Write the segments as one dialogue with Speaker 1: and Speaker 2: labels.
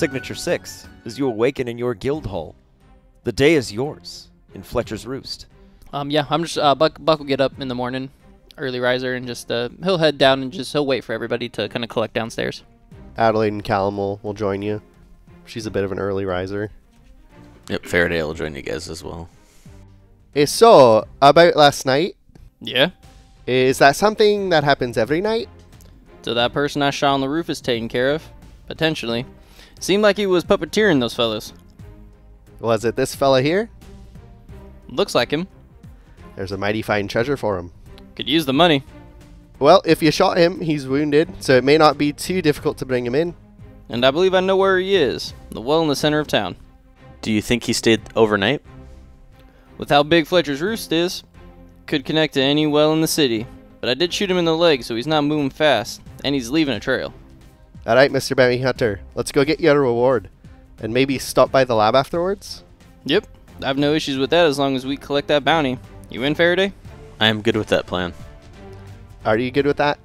Speaker 1: Signature 6 as you awaken in your guild hall. The day is yours in Fletcher's Roost.
Speaker 2: Um, yeah, I'm just uh, Buck. Buck will get up in the morning, early riser, and just uh, he'll head down and just he'll wait for everybody to kind of collect downstairs.
Speaker 3: Adelaide and Callum will, will join you. She's a bit of an early riser.
Speaker 4: Yep, Faraday will join you guys as well.
Speaker 3: Eh, so, about last night,
Speaker 2: Yeah.
Speaker 3: is that something that happens every night?
Speaker 2: So that person I shot on the roof is taken care of, potentially. Seemed like he was puppeteering those fellows.
Speaker 3: Was it this fella here?
Speaker 2: Looks like him.
Speaker 3: There's a mighty fine treasure for him.
Speaker 2: Could use the money.
Speaker 3: Well, if you shot him, he's wounded, so it may not be too difficult to bring him in.
Speaker 2: And I believe I know where he is. The well in the center of town.
Speaker 4: Do you think he stayed overnight?
Speaker 2: With how big Fletcher's Roost is, could connect to any well in the city. But I did shoot him in the leg, so he's not moving fast, and he's leaving a trail.
Speaker 3: Alright, Mr. Bounty Hunter, let's go get you a reward. And maybe stop by the lab afterwards?
Speaker 2: Yep, I have no issues with that as long as we collect that bounty. You in, Faraday?
Speaker 4: I am good with that plan.
Speaker 3: Are you good with that?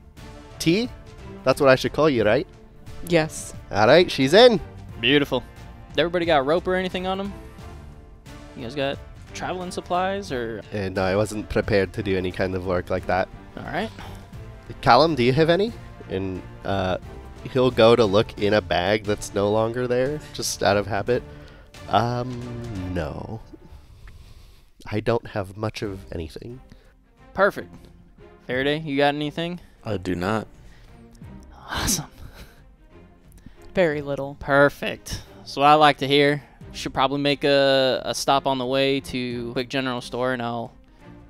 Speaker 3: T? That's what I should call you, right?
Speaker 5: Yes.
Speaker 3: Alright, she's in.
Speaker 2: Beautiful. Everybody got rope or anything on them? You guys got traveling supplies or?
Speaker 3: And I wasn't prepared to do any kind of work like that.
Speaker 2: All right.
Speaker 3: Callum, do you have any? And uh, he'll go to look in a bag that's no longer there, just out of habit. Um, no. I don't have much of anything.
Speaker 2: Perfect. Faraday, you got anything?
Speaker 4: I do not.
Speaker 2: Awesome.
Speaker 5: Very little.
Speaker 2: Perfect. So what I like to hear. Should probably make a, a stop on the way to quick general store, and I'll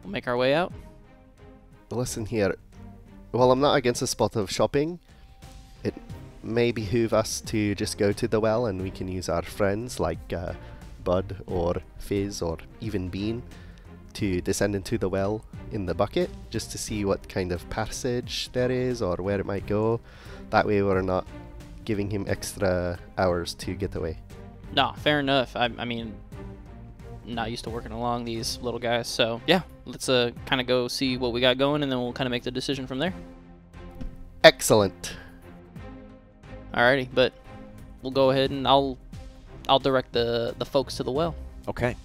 Speaker 2: we'll make our way out.
Speaker 3: Listen here. While I'm not against the spot of shopping, it may behoove us to just go to the well and we can use our friends like uh, Bud or Fizz or even Bean to descend into the well in the bucket just to see what kind of passage there is or where it might go. That way we're not giving him extra hours to get away.
Speaker 2: Nah, fair enough. I, I mean, I'm not used to working along these little guys, so yeah, let's uh kind of go see what we got going, and then we'll kind of make the decision from there.
Speaker 3: Excellent.
Speaker 2: Alrighty, but we'll go ahead and I'll I'll direct the the folks to the well.
Speaker 1: Okay.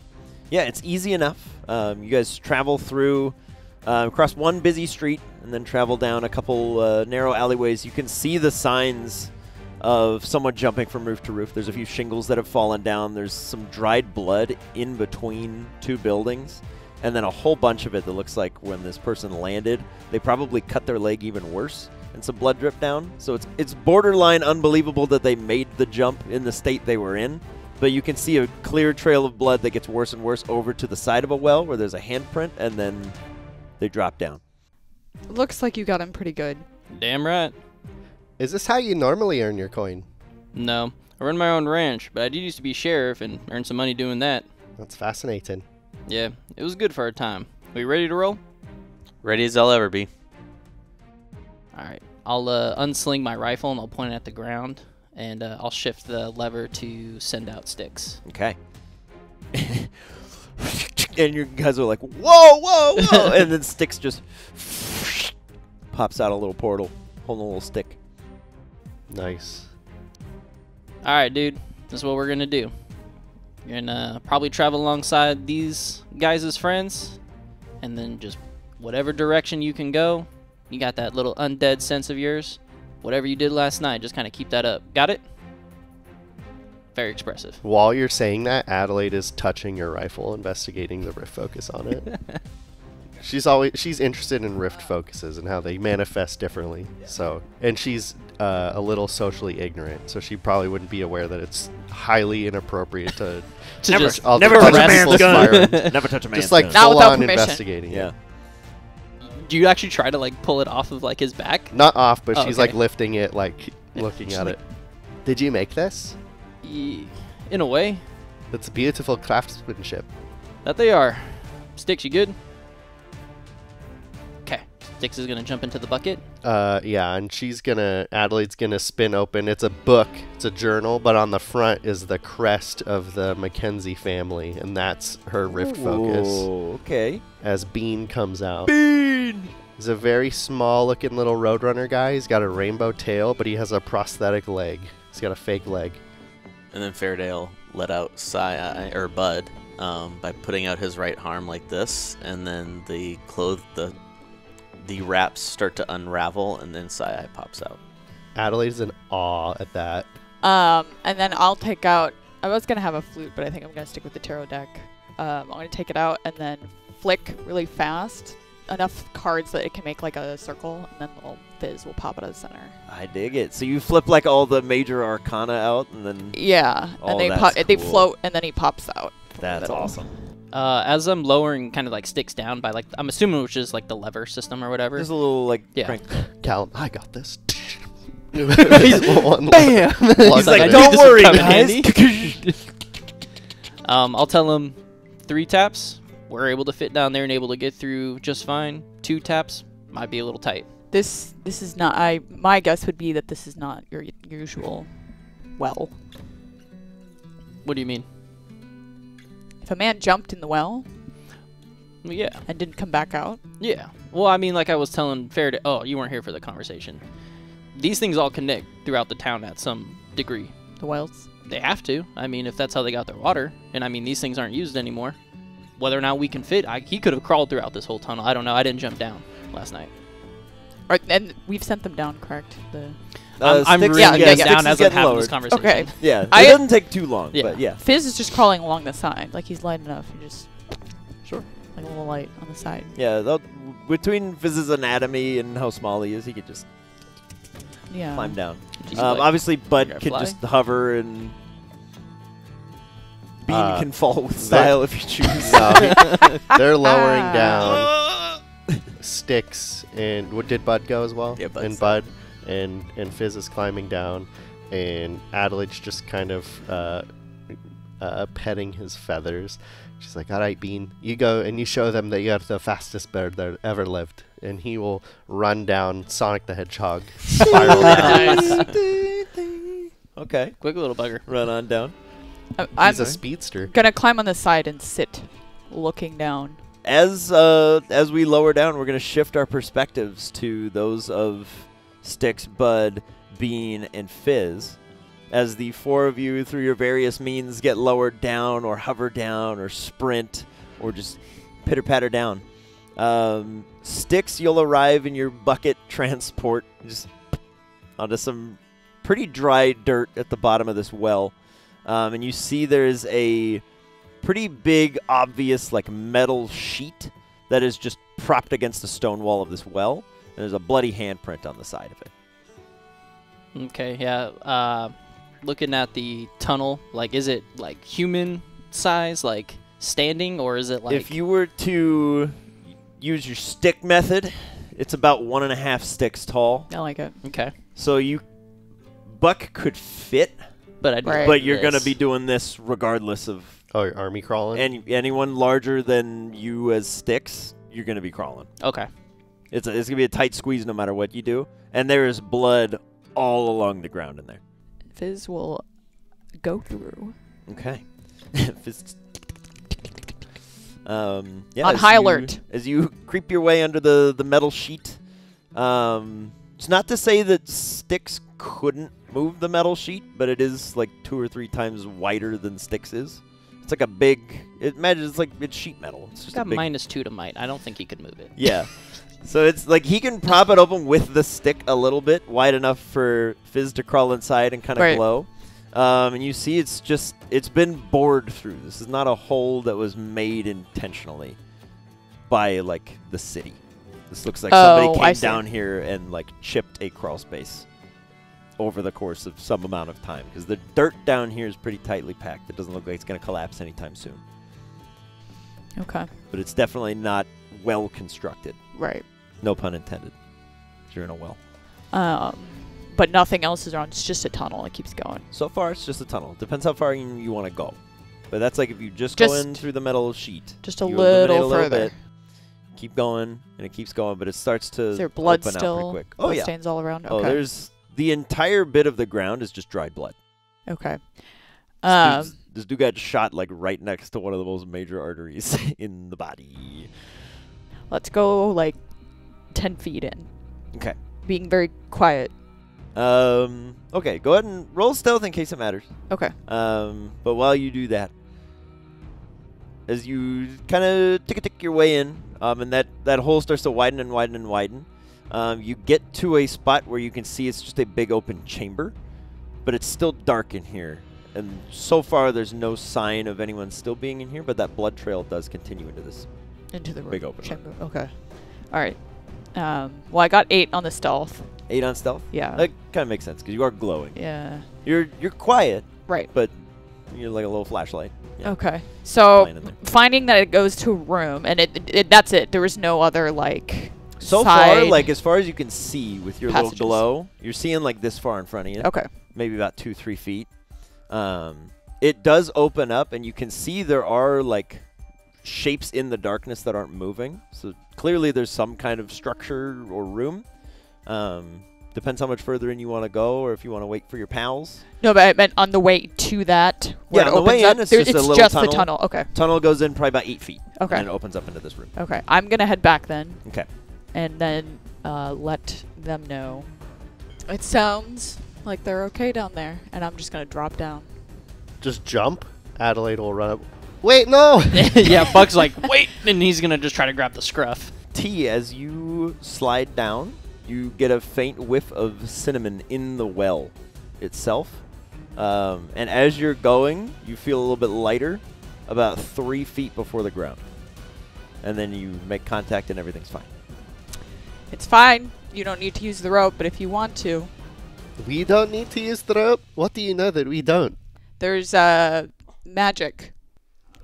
Speaker 1: Yeah, it's easy enough. Um, you guys travel through, uh, across one busy street, and then travel down a couple uh, narrow alleyways. You can see the signs of someone jumping from roof to roof. There's a few shingles that have fallen down. There's some dried blood in between two buildings, and then a whole bunch of it that looks like when this person landed, they probably cut their leg even worse, and some blood dripped down. So it's it's borderline unbelievable that they made the jump in the state they were in. But you can see a clear trail of blood that gets worse and worse over to the side of a well where there's a handprint, and then they drop down.
Speaker 5: Looks like you got him pretty good.
Speaker 2: Damn right.
Speaker 3: Is this how you normally earn your coin?
Speaker 2: No, I run my own ranch, but I did used to be sheriff and earn some money doing that.
Speaker 3: That's fascinating.
Speaker 2: Yeah, it was good for a time. Are We ready to roll?
Speaker 4: Ready as I'll ever be.
Speaker 2: All right. I'll uh, unsling my rifle and I'll point it at the ground, and uh, I'll shift the lever to send out sticks.
Speaker 1: Okay. and your guys are like, whoa, whoa, whoa. and then Sticks just pops out a little portal, holding a little stick.
Speaker 3: Nice.
Speaker 2: All right, dude. This is what we're gonna do. You're gonna probably travel alongside these guys as friends, and then just whatever direction you can go. You got that little undead sense of yours. Whatever you did last night, just kind of keep that up. Got it? Very expressive.
Speaker 3: While you're saying that, Adelaide is touching your rifle, investigating the rift focus on it. she's always she's interested in rift focuses and how they manifest differently. So, and she's uh, a little socially ignorant, so she probably wouldn't be aware that it's highly inappropriate to
Speaker 2: To
Speaker 1: Never-
Speaker 2: just
Speaker 3: all
Speaker 1: never
Speaker 3: the
Speaker 1: touch a man's gun.
Speaker 3: firearms.
Speaker 1: Never touch a man's gun.
Speaker 3: just like
Speaker 1: gun.
Speaker 5: Not
Speaker 3: full
Speaker 5: without
Speaker 3: on
Speaker 5: permission.
Speaker 3: investigating. it.
Speaker 1: Yeah.
Speaker 2: do you actually try to like pull it off of like his back?
Speaker 3: Not off, but
Speaker 2: Oh,
Speaker 3: she's
Speaker 2: okay.
Speaker 3: like lifting it, like looking
Speaker 2: She's
Speaker 3: at
Speaker 2: like-
Speaker 3: it. Did you make this?
Speaker 2: Ye- In a way,
Speaker 3: That's beautiful craftsmanship.
Speaker 2: that they are. Sticks, you good? Okay. Sticks is gonna jump into the bucket.
Speaker 3: Uh, yeah, and she's gonna Adelaide's gonna spin open. It's a book. It's a journal, but on the front is the crest of the Mackenzie family, and that's her rift focus.
Speaker 1: Okay.
Speaker 3: As Bean comes out, Bean. He's a very small-looking little roadrunner guy. He's got a rainbow tail, but he has a prosthetic leg. He's got a fake leg.
Speaker 4: And then Faraday let out Sai or Bud um, by putting out his right arm like this, and then the cloth the the wraps start to unravel, and then Sai pops out.
Speaker 3: Adelaide's in awe at that.
Speaker 5: Um, and then I'll take out. I was gonna have a flute, but I think I'm gonna stick with the tarot deck. Um, I'm gonna take it out and then flick really fast enough cards that it can make like a circle, and then the little fizz will pop out of the center.
Speaker 1: I dig it. So you flip like all the major arcana out, and then
Speaker 5: Yeah,
Speaker 1: Oh,
Speaker 5: and they
Speaker 1: that's
Speaker 5: pop. They float, and then he pops out.
Speaker 1: that's awesome.
Speaker 2: Uh, as I'm lowering, kind of like sticks down by like I'm assuming which is like the lever system or whatever.
Speaker 1: There's a little like
Speaker 2: Yeah.
Speaker 1: crank.
Speaker 3: Callum, I got this.
Speaker 1: Bam!
Speaker 3: He's
Speaker 1: He's like, don't worry, guys.
Speaker 2: Um, I'll tell him three taps. We're able to fit down there and able to get through just fine. Two taps might be a little tight.
Speaker 5: This this is not. I my guess would be that this is not your usual well.
Speaker 2: What do you mean?
Speaker 5: If a man jumped in the well
Speaker 2: yeah,
Speaker 5: and didn't come back out,
Speaker 2: yeah. Well, I mean, like I was telling Faraday. Oh, you weren't here for the conversation. These things all connect throughout the town at some degree.
Speaker 5: the wells.
Speaker 2: They have to. I mean, if that's how they got their water, and I mean, these things aren't used anymore. Whether or not we can fit, I, he could have crawled throughout this whole tunnel. I don't know. I didn't jump down last night.
Speaker 5: Right, and we've sent them down, correct? The
Speaker 1: Uh,
Speaker 2: I'm, I'm really
Speaker 5: yeah, yeah,
Speaker 2: getting
Speaker 5: yeah.
Speaker 2: down as I'm
Speaker 1: getting
Speaker 2: having
Speaker 1: lowered.
Speaker 2: this conversation.
Speaker 5: okay.
Speaker 1: Yeah,
Speaker 5: I-
Speaker 1: it doesn't take too long,
Speaker 2: Yeah.
Speaker 1: but yeah.
Speaker 5: Fizz is just crawling along the side, like he's light enough. You just
Speaker 1: Sure.
Speaker 5: like a little light on the side.
Speaker 1: Yeah, between Fizz's anatomy and how small he is, he could just
Speaker 5: Yeah.
Speaker 1: climb down. Um,
Speaker 2: like-
Speaker 1: obviously, Bud
Speaker 2: gotta
Speaker 1: can
Speaker 2: fly?
Speaker 1: just hover and Bean
Speaker 3: Uh,
Speaker 1: can fall with style if you choose.
Speaker 3: No, they're lowering down sticks, and what did Bud go as well?
Speaker 4: Yeah, Bud's
Speaker 3: and Bud and and Fizz is climbing down, and Adelaide's just kind of uh, uh, petting his feathers. She's like, "All right, Bean, you go and you show them that you're the fastest bird that ever lived." And he will run down Sonic the Hedgehog, spiral down.
Speaker 1: Okay,
Speaker 2: Quick little bugger.
Speaker 1: run on down.
Speaker 5: I- I'm
Speaker 3: He's a speedster.
Speaker 5: gonna climb on the side and sit, looking down.
Speaker 1: As uh, as we lower down, we're gonna shift our perspectives to those of Sticks, Bud, Bean, and Fizz. As the four of you, through your various means, get lowered down, or hover down, or sprint, or just pitter patter down. Um, Sticks, you'll arrive in your bucket transport just onto some pretty dry dirt at the bottom of this well. Um, and you see there's a pretty big, obvious, like metal sheet that is just propped against the stone wall of this well. And there's a bloody handprint on the side of it.
Speaker 2: Okay, yeah. Uh, looking at the tunnel, like, is it like human size, like standing, or is it like?
Speaker 1: if you were to use your stick method, it's about one and a half sticks tall.
Speaker 5: I like it.
Speaker 2: okay,
Speaker 1: So you, Buck could fit,
Speaker 2: but I.
Speaker 5: Right.
Speaker 1: but you're gonna be doing this regardless of
Speaker 3: Oh, your army crawling.
Speaker 1: any anyone larger than you as sticks. You're gonna be crawling.
Speaker 2: Okay.
Speaker 1: It's a, it's gonna be a tight squeeze no matter what you do, and there is blood all along the ground in there.
Speaker 5: Fizz will go through.
Speaker 1: Okay. Fist- um, yeah,
Speaker 5: On high
Speaker 1: you-
Speaker 5: alert.
Speaker 1: As you creep your way under the, the metal sheet. Um, it's not to say that sticks couldn't move the metal sheet, but it is like two or three times wider than sticks is. It's like a big. It imagine it's like it's sheet metal. It's just a
Speaker 2: got minus two to might. I don't think he could move it.
Speaker 1: Yeah. So it's like he can prop it open with the stick a little bit, wide enough for Fizz to crawl inside and kind of
Speaker 5: Right.
Speaker 1: glow. Um, and you see, it's just it's been bored through. This is not a hole that was made intentionally by like the city. This looks like
Speaker 5: Oh,
Speaker 1: somebody came down here and like chipped a crawl space over the course of some amount of time because the dirt down here is pretty tightly packed. It doesn't look like it's going to collapse anytime soon.
Speaker 5: Okay.
Speaker 1: But it's definitely not well constructed.
Speaker 5: Right.
Speaker 1: No pun intended. You're in a well.
Speaker 5: Um, but nothing else is around. It's just a tunnel. It keeps going.
Speaker 1: So far, it's just a tunnel. Depends how far you, you want to go. But that's like if you just, go in through the metal sheet.
Speaker 5: Just a little,
Speaker 1: a little
Speaker 5: further.
Speaker 1: bit, keep going, and it keeps going, but it starts to
Speaker 5: Is there blood
Speaker 1: open
Speaker 5: still?
Speaker 1: pretty quick. Oh
Speaker 5: blood
Speaker 1: yeah.
Speaker 5: stains all around.
Speaker 1: Oh,
Speaker 5: Okay.
Speaker 1: there's the entire bit of the ground is just dried blood.
Speaker 5: okay.
Speaker 1: This,
Speaker 5: Um,
Speaker 1: this dude got shot like right next to one of the most major arteries in the body.
Speaker 5: let's go like ten feet in.
Speaker 1: Okay.
Speaker 5: Being very quiet.
Speaker 1: Um, okay, go ahead and roll stealth in case it matters.
Speaker 5: Okay.
Speaker 1: Um, but while you do that, as you kind of tick tick your way in, um, and that that hole starts to widen and widen and widen, um, you get to a spot where you can see it's just a big open chamber, but it's still dark in here. And so far, there's no sign of anyone still being in here, but that blood trail does continue into this.
Speaker 5: Into the
Speaker 1: Big open
Speaker 5: chamber. Okay. All right. Um, well, I got eight on the stealth.
Speaker 1: Eight on stealth.
Speaker 5: Yeah.
Speaker 1: That kind of makes sense because you are glowing.
Speaker 5: yeah.
Speaker 1: You're you're quiet,
Speaker 5: Right.
Speaker 1: but you're like a little flashlight. Yeah.
Speaker 5: Okay. So
Speaker 1: Playing in there.
Speaker 5: finding that it goes to a room and it, it that's it. There was no other like.
Speaker 1: So far, like as far as you can see with your
Speaker 5: Passages.
Speaker 1: little glow, you're seeing like this far in front of you,
Speaker 5: Okay.
Speaker 1: maybe about two, three feet. Um, it does open up, and you can see there are like shapes in the darkness that aren't moving. So clearly, there's some kind of structure or room. Um, depends how much further in you want to go, or if you want to wait for your pals.
Speaker 5: No, but I meant on the way to that.
Speaker 1: Yeah, on the way
Speaker 5: opens
Speaker 1: in, it's
Speaker 5: there-
Speaker 1: just a
Speaker 5: it's
Speaker 1: little
Speaker 5: just the
Speaker 1: tunnel.
Speaker 5: tunnel. Okay.
Speaker 1: Tunnel goes in probably about eight feet.
Speaker 5: Okay.
Speaker 1: And it opens up into this room.
Speaker 5: Okay. I'm gonna head back then.
Speaker 1: Okay.
Speaker 5: And then uh, let them know. It sounds like they're okay down there, and I'm just gonna drop down.
Speaker 3: Just jump. Adelaide will run up. Wait, no!
Speaker 2: yeah, Buck's like, wait, and he's gonna just try to grab the scruff.
Speaker 1: T, as you slide down, you get a faint whiff of cinnamon in the well itself. Um, and as you're going, you feel a little bit lighter, about three feet before the ground. And then you make contact, and everything's fine.
Speaker 5: It's fine. You don't need to use the rope, but if you want to,
Speaker 3: we don't need to use the rope. What do you know that we don't?
Speaker 5: there's uh, magic.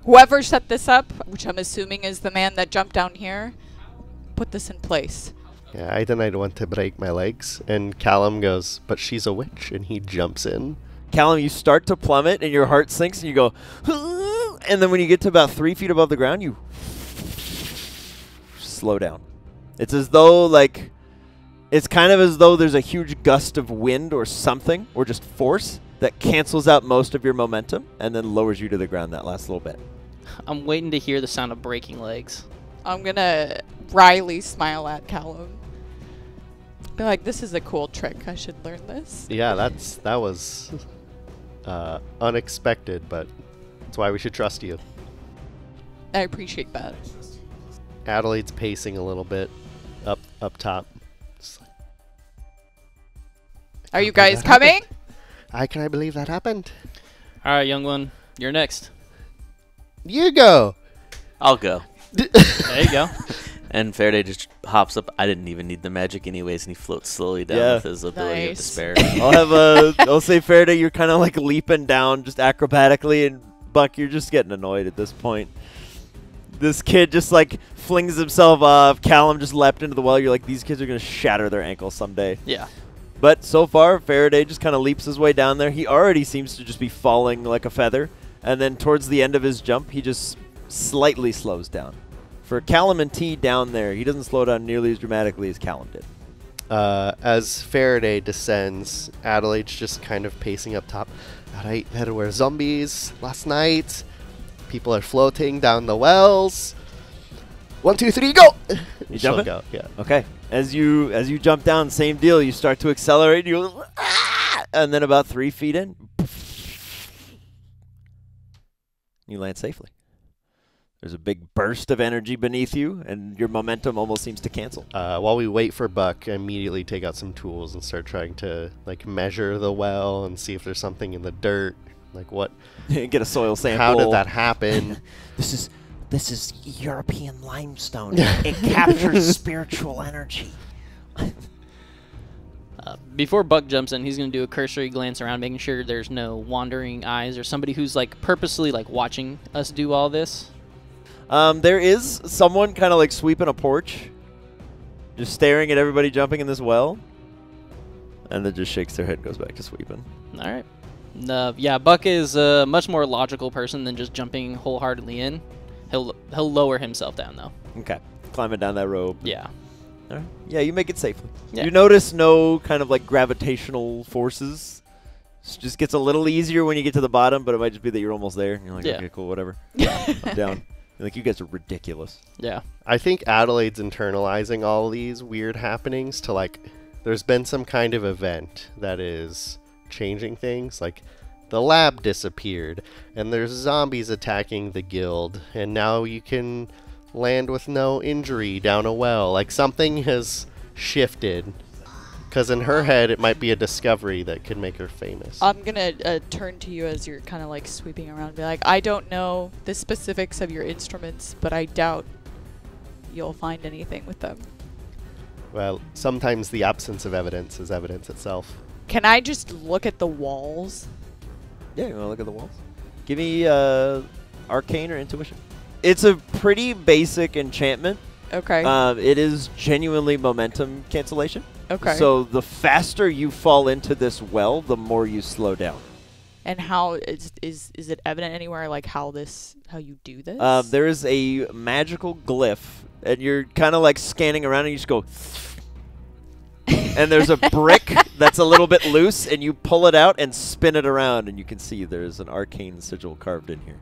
Speaker 5: Whoever set this up, which I'm assuming is the man that jumped down here, put this in place.
Speaker 3: Yeah, I didn't want to break my legs. And Callum goes, but she's a witch. And he jumps in.
Speaker 1: Callum, you start to plummet, and your heart sinks, and you go, and then when you get to about three feet above the ground, you slow down. It's as though, like, it's kind of as though there's a huge gust of wind or something, or just force, that cancels out most of your momentum and then lowers you to the ground that last little bit.
Speaker 2: I'm waiting to hear the sound of breaking legs.
Speaker 5: I'm gonna wryly smile at Callum. Be like, this is a cool trick. I should learn this.
Speaker 3: Yeah, that's that was uh, unexpected, but that's why we should trust you.
Speaker 5: I appreciate that.
Speaker 3: Adelaide's pacing a little bit up up top. Like,
Speaker 5: Are you guys coming?
Speaker 3: happened. I can I believe that happened?
Speaker 2: All right, young one, you're next.
Speaker 3: You go.
Speaker 4: I'll go.
Speaker 2: There you go.
Speaker 4: And Faraday just hops up. I didn't even need the magic anyways, and he floats slowly down
Speaker 1: Yeah.
Speaker 4: with his ability of despair.
Speaker 1: I'll have a. I'll say Faraday, you're kind of like leaping down just acrobatically, and Buck, you're just getting annoyed at this point. This kid just like flings himself off. Callum just leapt into the well. You're like, these kids are gonna shatter their ankles someday.
Speaker 2: Yeah.
Speaker 1: But so far, Faraday just kind of leaps his way down there. He already seems to just be falling like a feather, and then towards the end of his jump, he just slightly slows down. For Callum and T down there, he doesn't slow down nearly as dramatically as Callum did.
Speaker 3: Uh, as Faraday descends, Adelaide's just kind of pacing up top. Alright, there were zombies last night. People are floating down the wells. One, two, three, go!
Speaker 1: You
Speaker 3: She'll
Speaker 1: jumping?
Speaker 3: go, yeah.
Speaker 1: Okay. As you as you jump down, same deal. You start to accelerate. You "Ah!" and then about three feet in, you land safely. There's a big burst of energy beneath you, and your momentum almost seems to cancel.
Speaker 3: Uh, while we wait for Buck, I immediately take out some tools and start trying to like measure the well and see if there's something in the dirt. Like what?
Speaker 1: Get a soil sample.
Speaker 3: How did that happen?
Speaker 1: This is this is European limestone. it captures spiritual energy.
Speaker 2: Uh, before Buck jumps in, he's gonna do a cursory glance around, making sure there's no wandering eyes or somebody who's like purposely like watching us do all this.
Speaker 1: Um, there is someone kind of like sweeping a porch, just staring at everybody jumping in this well, and then just shakes their head, and goes back to sweeping.
Speaker 2: All right. Uh, yeah, Buck is a much more logical person than just jumping wholeheartedly in. He'll he'll lower himself down though.
Speaker 1: Okay, climbing down that rope.
Speaker 2: Yeah.
Speaker 1: All right. Yeah, you make it safely.
Speaker 2: Yeah.
Speaker 1: You notice no kind of like gravitational forces. It just gets a little easier when you get to the bottom, but it might just be that you're almost there. You're like,
Speaker 2: Yeah.
Speaker 1: okay, cool, whatever. I'm down. You're like, you guys are ridiculous.
Speaker 2: Yeah.
Speaker 3: I think Adelaide's internalizing all these weird happenings to like there's been some kind of event that is changing things. Like the lab disappeared, and there's zombies attacking the guild, and now you can land with no injury down a well. Like something has shifted. Because in her head, it might be a discovery that could make her famous.
Speaker 5: I'm gonna uh, turn to you as you're kind of like sweeping around and be like, I don't know the specifics of your instruments, but I doubt you'll find anything with them.
Speaker 3: well, sometimes the absence of evidence is evidence itself.
Speaker 5: Can I just look at the walls?
Speaker 1: Yeah, you want to look at the walls? Give me uh, arcane or intuition. It's a pretty basic enchantment.
Speaker 5: Okay.
Speaker 1: Um, it is genuinely momentum cancellation.
Speaker 5: okay.
Speaker 1: So the faster you fall into this well, the more you slow down.
Speaker 5: and how is is is it evident anywhere like how this how you do this?
Speaker 1: Um, there is a magical glyph, and you're kind of like scanning around, and you just go. And there's a brick that's a little bit loose, and you pull it out and spin it around, and you can see there's an arcane sigil carved in here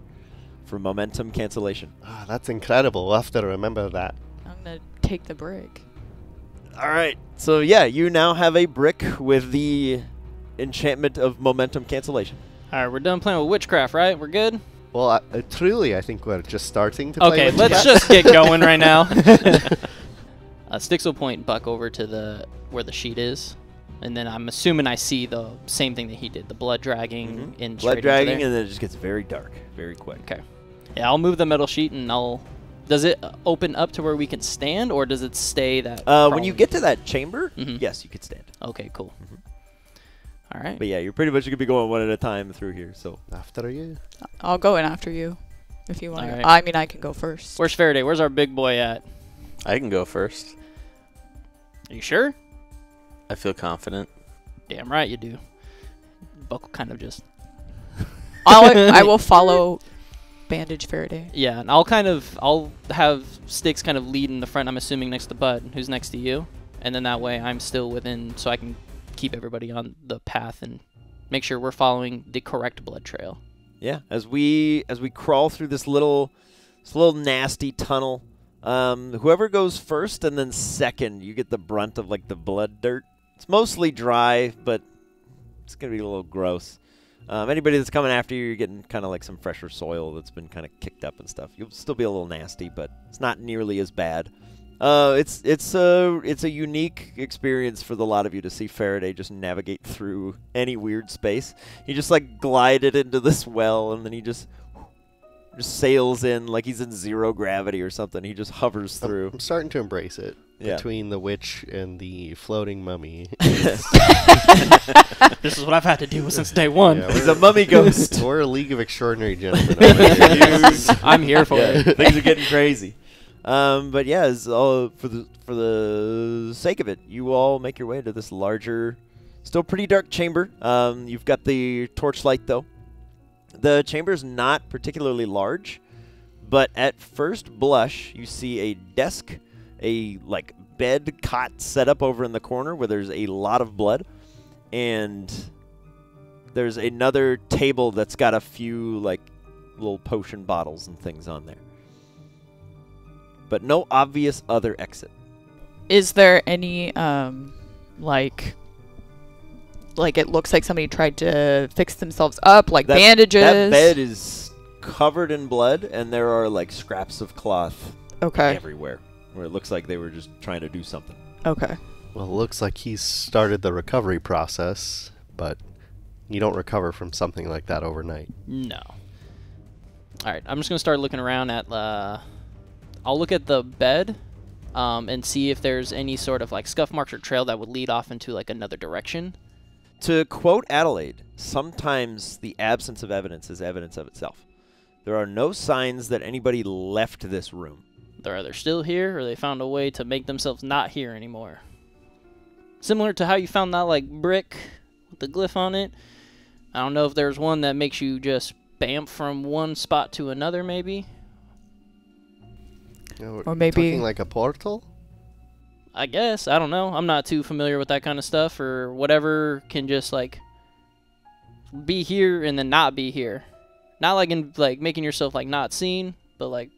Speaker 1: for momentum cancellation.
Speaker 3: Ah, that's incredible. We'll have to remember that.
Speaker 5: I'm gonna take the brick.
Speaker 1: All right. So yeah, you now have a brick with the enchantment of momentum cancellation.
Speaker 2: All right, we're done playing with witchcraft, right? We're good.
Speaker 3: Well, uh, uh, truly, I think we're just starting to play
Speaker 2: Okay, let's just get going right now. uh, Sticks will point Buck over to the where the sheet is, and then I'm assuming I see the same thing that he did, the blood dragging
Speaker 1: Mhm.
Speaker 2: in
Speaker 1: Blood dragging, and then it just gets very dark, very quick.
Speaker 2: Okay. Yeah, I'll move the metal sheet and I'll. Does it open up to where we can stand, or does it stay that?
Speaker 1: Uh, when you get to that chamber,
Speaker 2: Mhm.
Speaker 1: yes, you could stand.
Speaker 2: Okay, cool.
Speaker 1: Mhm.
Speaker 2: All right.
Speaker 1: But yeah, you're pretty much gonna be going one at a time through here. So
Speaker 3: After you.
Speaker 5: I'll go in after you, if you want.
Speaker 2: Alright.
Speaker 5: I mean, I can go first.
Speaker 2: Where's Faraday? Where's our big boy at?
Speaker 4: I can go first.
Speaker 2: Are you sure?
Speaker 4: I feel confident.
Speaker 2: Damn right you do. Buck kind of just
Speaker 5: I'll, I will follow Bandage Faraday.
Speaker 2: Yeah, and I'll kind of I'll have Sticks kind of lead in the front. I'm assuming next to Bud, who's next to you, and then that way I'm still within, so I can keep everybody on the path and make sure we're following the correct blood trail.
Speaker 1: yeah, as we as we crawl through this little this little nasty tunnel, um, whoever goes first and then second, you get the brunt of like the blood dirt. It's mostly dry, but it's gonna be a little gross. Um, anybody that's coming after you, you're getting kind of like some fresher soil that's been kind of kicked up and stuff. You'll still be a little nasty, but it's not nearly as bad. Uh, it's it's a it's a unique experience for the lot of you to see Faraday just navigate through any weird space. He just like glided into this well, and then he just just sails in like he's in zero gravity or something. He just hovers through.
Speaker 3: I'm starting to embrace it.
Speaker 1: Yeah.
Speaker 3: Between the witch and the floating mummy.
Speaker 2: This is what I've had to do since day one.
Speaker 3: Yeah,
Speaker 1: He's a mummy ghost.
Speaker 3: We're a league of extraordinary gentlemen. here.
Speaker 2: I'm here for
Speaker 1: Yeah,
Speaker 2: it.
Speaker 1: things are getting crazy. Um, but yeah, it's all for the for the sake of it, you all make your way to this larger, still pretty dark chamber. Um, you've got the torchlight though. The chamber's not particularly large, but at first blush, you see a desk, a like bed cot set up over in the corner where there's a lot of blood, and there's another table that's got a few like little potion bottles and things on there. But no obvious other exit.
Speaker 5: Is there any um like like it looks like somebody tried to fix themselves up, like
Speaker 1: That-
Speaker 5: bandages?
Speaker 1: That bed is covered in blood, and there are like scraps of cloth
Speaker 5: Okay.
Speaker 1: everywhere, where it looks like they were just trying to do something.
Speaker 5: Okay.
Speaker 3: well, it looks like he started the recovery process, but you don't recover from something like that overnight.
Speaker 2: No. All right, I'm just gonna start looking around at. Uh, I'll look at the bed, um, and see if there's any sort of like scuff marks or trail that would lead off into like another direction.
Speaker 1: To quote Adelaide, sometimes the absence of evidence is evidence of itself. There are no signs that anybody left this room.
Speaker 2: They're either still here or they found a way to make themselves not here anymore. Similar to how you found that like brick with the glyph on it. I don't know if there's one that makes you just bamf from one spot to another, maybe.
Speaker 3: You
Speaker 5: Or maybe-
Speaker 3: talking like a portal.
Speaker 2: I guess. I don't know. I'm not too familiar with that kind of stuff or whatever can just like be here and then not be here. Not like in like making yourself like not seen, but like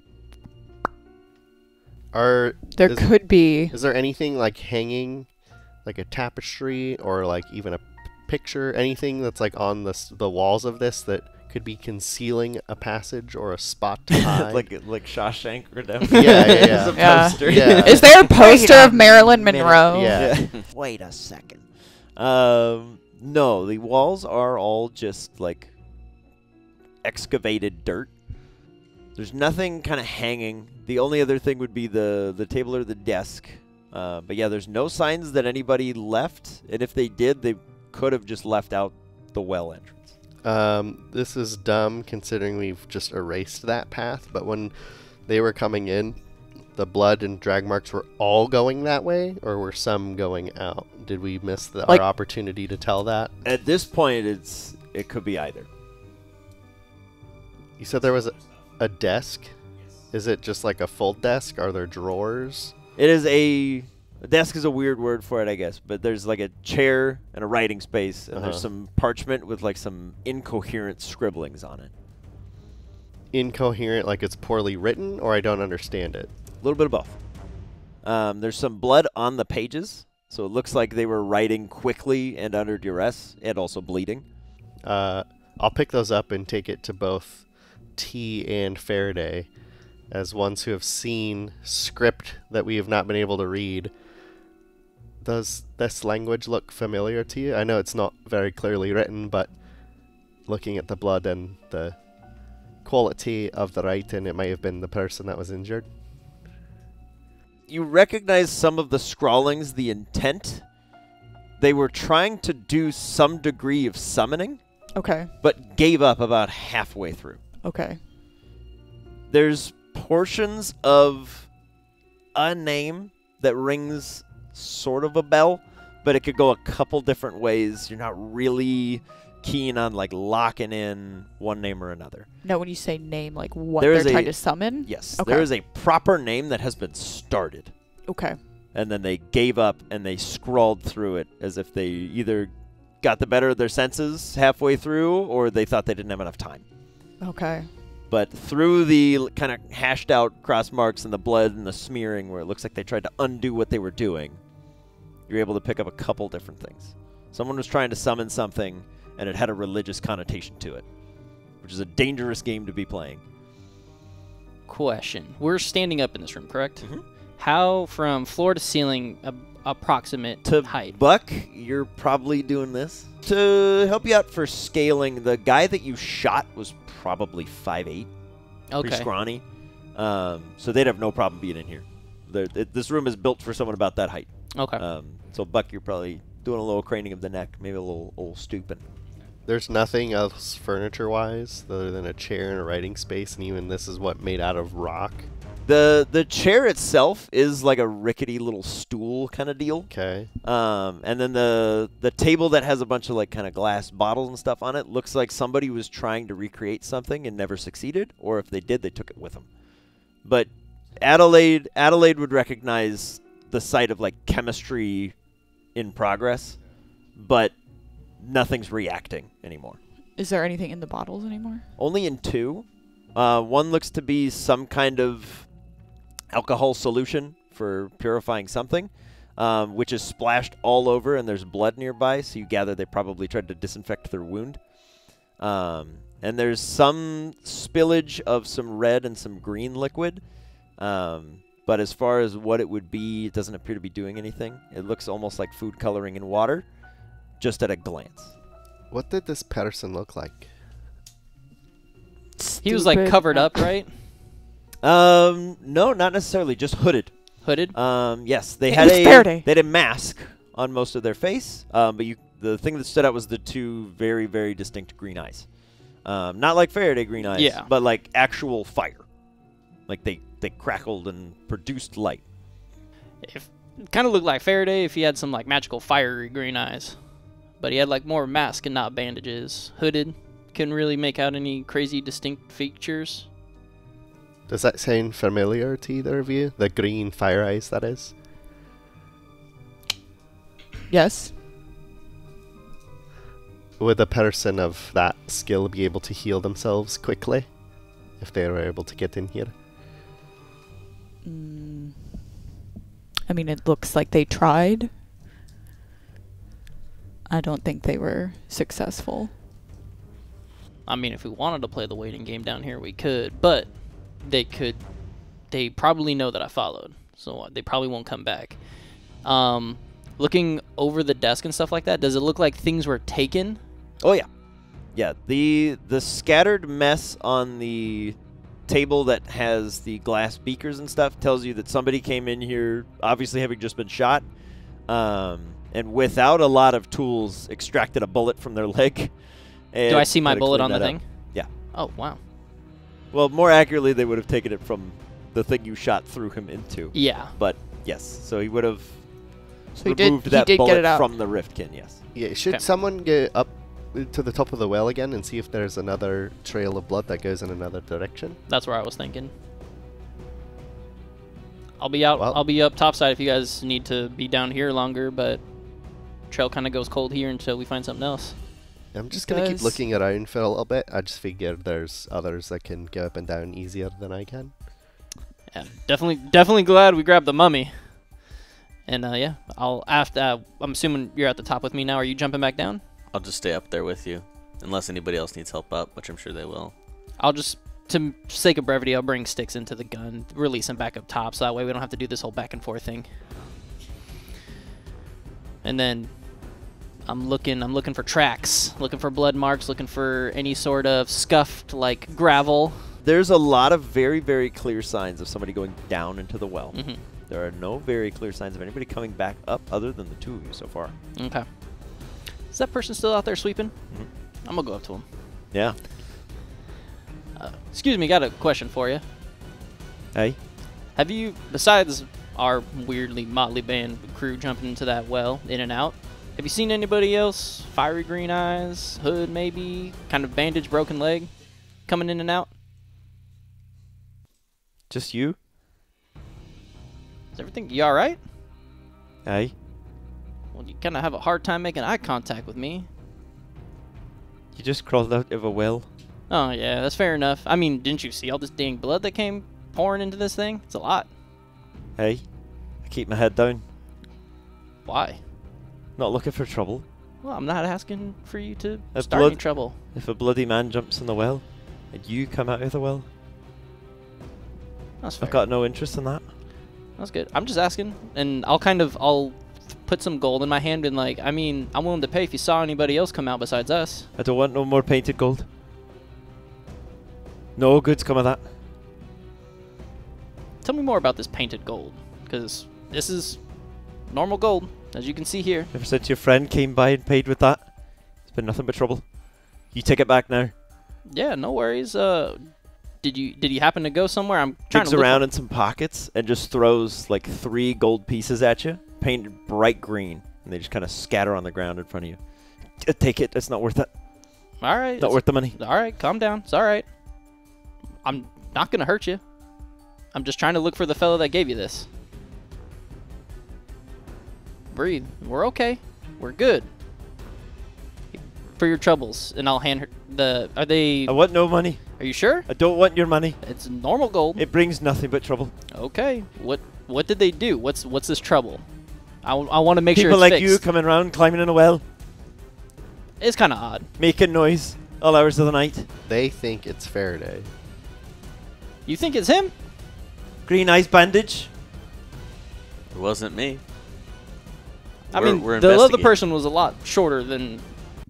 Speaker 3: Are
Speaker 5: There
Speaker 3: Is-
Speaker 5: could be
Speaker 3: is there anything like hanging, like a tapestry or like even a picture, anything that's like on the the walls of this that could be concealing a passage or a spot to hide?
Speaker 1: like like Shawshank Redemption.
Speaker 3: Yeah, yeah, yeah.
Speaker 5: Yeah.
Speaker 1: poster.
Speaker 3: Yeah.
Speaker 5: Is there a poster of Marilyn
Speaker 1: minute.
Speaker 5: Monroe?
Speaker 3: Yeah.
Speaker 1: Wait a second. Um, no, the walls are all just like excavated dirt. There's nothing kind of hanging. The only other thing would be the the table or the desk. Uh, but yeah, there's no signs that anybody left, and if they did, they could have just left out the well entrance.
Speaker 3: Um, this is dumb considering we've just erased that path, but when they were coming in, the blood and drag marks were all going that way, or were some going out? Did we miss the,
Speaker 5: Like-
Speaker 3: our opportunity to tell that?
Speaker 1: At this point, it's it could be either.
Speaker 3: You said there was a, a desk. Is it just like a full desk? Are there drawers?
Speaker 1: It is a, a desk is a weird word for it, I guess. But there's like a chair and a writing space, and there's
Speaker 3: Uh-huh.
Speaker 1: some parchment with like some incoherent scribblings on it.
Speaker 3: Incoherent, like it's poorly written, or I don't understand it.
Speaker 1: A little bit of both. Um, there's some blood on the pages, so it looks like they were writing quickly and under duress, and also bleeding.
Speaker 3: Uh, I'll pick those up and take it to both T and Faraday as ones who have seen script that we have not been able to read. Does this language look familiar to you? I know it's not very clearly written, but looking at the blood and the quality of the writing, it might have been the person that was injured.
Speaker 1: You recognize some of the scrawlings, the intent. They were trying to do some degree of summoning,
Speaker 5: Okay.
Speaker 1: but gave up about halfway through.
Speaker 5: Okay.
Speaker 1: there's portions of a name that rings sort of a bell, but it could go a couple different ways. You're not really keen on like locking in one name or another.
Speaker 5: No, when you say name, like what
Speaker 1: There
Speaker 5: they're
Speaker 1: a-
Speaker 5: trying to summon.
Speaker 1: Yes,
Speaker 5: Okay.
Speaker 1: there is a proper name that has been started,
Speaker 5: Okay.
Speaker 1: and then they gave up and they scrawled through it as if they either got the better of their senses halfway through or they thought they didn't have enough time.
Speaker 5: Okay.
Speaker 1: But through the kind of hashed out cross marks and the blood and the smearing, where it looks like they tried to undo what they were doing, you're able to pick up a couple different things. Someone was trying to summon something, and it had a religious connotation to it, which is a dangerous game to be playing.
Speaker 2: Question. We're standing up in this room, correct?
Speaker 1: Mhm.
Speaker 2: How from floor to ceiling, approximate
Speaker 1: To
Speaker 2: height?
Speaker 1: Buck, you're probably doing this. To help you out for scaling, the guy that you shot was probably 5'8", pretty
Speaker 2: Okay.
Speaker 1: scrawny. Um, so they'd have no problem being in here. They're- it- this room is built for someone about that height.
Speaker 2: Okay.
Speaker 1: Um, so Buck, you're probably doing a little craning of the neck, maybe a little, little stooping.
Speaker 3: There's nothing else furniture wise other than a chair and a writing space, and even this is what made out of rock.
Speaker 1: The the chair itself is like a rickety little stool kind of deal.
Speaker 3: Okay.
Speaker 1: Um, and then the the table that has a bunch of like kind of glass bottles and stuff on it looks like somebody was trying to recreate something and never succeeded, or if they did, they took it with them. But Adelaide Adelaide would recognize the site of like chemistry in progress, but nothing's reacting anymore.
Speaker 5: Is there anything in the bottles anymore?
Speaker 1: Only in two. Uh, one looks to be some kind of alcohol solution for purifying something, um, which is splashed all over, and there's blood nearby. So you gather they probably tried to disinfect their wound. Um, and there's some spillage of some red and some green liquid. Um, but as far as what it would be, it doesn't appear to be doing anything. It looks almost like food coloring in water, just at a glance.
Speaker 3: What did this person look like?
Speaker 2: he was like covered up, right?
Speaker 1: Um, no, not necessarily, just hooded.
Speaker 2: Hooded.
Speaker 1: Um, yes, they
Speaker 5: It
Speaker 1: had a
Speaker 5: Faraday.
Speaker 1: they had a mask on most of their face. Um, but you the thing that stood out was the two very very distinct green eyes. Um, not like Faraday green eyes,
Speaker 2: Yeah.
Speaker 1: but like actual fire. Like they they crackled and produced light.
Speaker 2: If kind of looked like Faraday if he had some like magical fiery green eyes, but he had like more mask and not bandages. Hooded. Couldn't really make out any crazy distinct features.
Speaker 3: Does that sound familiar to either of you? The green fire eyes, that is.
Speaker 5: Yes.
Speaker 3: Would a person of that skill be able to heal themselves quickly if they were able to get in here?
Speaker 5: Mm. I mean, it looks like they tried. I don't think they were successful.
Speaker 2: I mean, if we wanted to play the waiting game down here, we could, but they could. They probably know that I followed, so they probably won't come back. Um, looking over the desk and stuff like that, does it look like things were taken?
Speaker 1: Oh yeah, yeah. The the scattered mess on the table that has the glass beakers and stuff tells you that somebody came in here, obviously having just been shot, um, and without a lot of tools, extracted a bullet from their leg.
Speaker 2: Do I see my bullet on the
Speaker 1: that up.
Speaker 2: thing?
Speaker 1: Yeah.
Speaker 2: Oh wow.
Speaker 1: Well, more accurately, they would have taken it from the thing you shot through him into.
Speaker 2: Yeah.
Speaker 1: But yes, so he would have
Speaker 5: So he did.
Speaker 1: removed
Speaker 5: He
Speaker 1: that
Speaker 5: did
Speaker 1: bullet
Speaker 5: get it out.
Speaker 1: from the riftkin. Yes.
Speaker 3: Yeah, should
Speaker 2: Okay.
Speaker 3: someone get up to the top of the well again and see if there's another trail of blood that goes in another direction?
Speaker 2: That's where I was thinking. I'll be out.
Speaker 3: Well-
Speaker 2: I'll be up topside if you guys need to be down here longer, but trail kind of goes cold here until we find something else.
Speaker 3: I'm just gonna keep looking around for a little bit. I just figured there's others that can go up and down easier than I can.
Speaker 2: Yeah, definitely, definitely glad we grabbed the mummy. And uh, yeah, I'll after. Uh, I'm assuming you're at the top with me now. Are you jumping back down?
Speaker 4: I'll just stay up there with you, unless anybody else needs help up, which I'm sure they will.
Speaker 2: I'll just, to sake of brevity, I'll bring sticks into the gun, release him back up top, so that way we don't have to do this whole back and forth thing. And then I'm looking, I'm looking for tracks, looking for blood marks, looking for any sort of scuffed like gravel.
Speaker 1: There's a lot of very, very clear signs of somebody going down into the well.
Speaker 2: hmm
Speaker 1: There are no very clear signs of anybody coming back up other than the two of you so far.
Speaker 2: Okay. Is that person still out there sweeping?
Speaker 1: Mhm.
Speaker 2: I'm gonna go up to him.
Speaker 1: Yeah.
Speaker 2: Uh, excuse me, got a question for you.
Speaker 1: Hey.
Speaker 2: Have you, besides our weirdly motley band crew jumping into that well, in and out, have you seen anybody else? Fiery green eyes, hood maybe, kind of bandage, broken leg, coming in and out?
Speaker 1: Just you?
Speaker 2: Is everything you all right?
Speaker 1: Hey.
Speaker 2: Well, you kind of have a hard time making eye contact with me.
Speaker 1: You just crawled out of a well.
Speaker 2: Oh yeah, that's fair enough. I mean, didn't you see all this dang blood that came pouring into this thing? It's a lot.
Speaker 1: Hey. I keep my head down.
Speaker 2: Why?
Speaker 1: Not looking for trouble.
Speaker 2: Well, I'm not asking for you to
Speaker 1: That's
Speaker 2: start any trouble.
Speaker 1: If a bloody man jumps in the well, and you come out of the well,
Speaker 2: That's fair.
Speaker 1: I've got no interest in that.
Speaker 2: That's good. I'm just asking, and I'll kind of I'll put some gold in my hand and like I mean I'm willing to pay if you saw anybody else come out besides us.
Speaker 1: I don't want no more painted gold. No goods come of that.
Speaker 2: Tell me more about this painted gold, because this is normal gold, as you can see here.
Speaker 1: Ever since your friend came by and paid with that, it's been nothing but trouble. You take it back now.
Speaker 2: Yeah, no worries. Uh, did you did you happen to go somewhere? I'm trying
Speaker 1: Digs
Speaker 2: to
Speaker 1: around in some pockets and just throws like three gold pieces at you, painted bright green, and they just kind of scatter on the ground in front of you. Uh, take it. It's not worth it.
Speaker 2: All right,
Speaker 1: Not worth the money.
Speaker 2: all right. Calm down. It's all right. I'm not gonna hurt you. I'm just trying to look for the fellow that gave you this. Breathe. We're okay. We're good. For your troubles, and I'll hand her the. Are they?
Speaker 1: I want no money.
Speaker 2: Are you sure?
Speaker 1: I don't want your money.
Speaker 2: It's normal gold.
Speaker 1: It brings nothing but trouble.
Speaker 2: Okay. What What did they do? What's What's this trouble? I, want to make
Speaker 1: People
Speaker 2: sure it's
Speaker 1: like
Speaker 2: fixed.
Speaker 1: you coming around, climbing in a well,
Speaker 2: It's kind of odd.
Speaker 1: making noise all hours of the night.
Speaker 3: They think it's Faraday.
Speaker 2: You think it's him?
Speaker 1: Green eyes bandage.
Speaker 4: It wasn't me.
Speaker 2: I
Speaker 4: We're-
Speaker 2: mean,
Speaker 4: we're
Speaker 2: the other person was a lot shorter than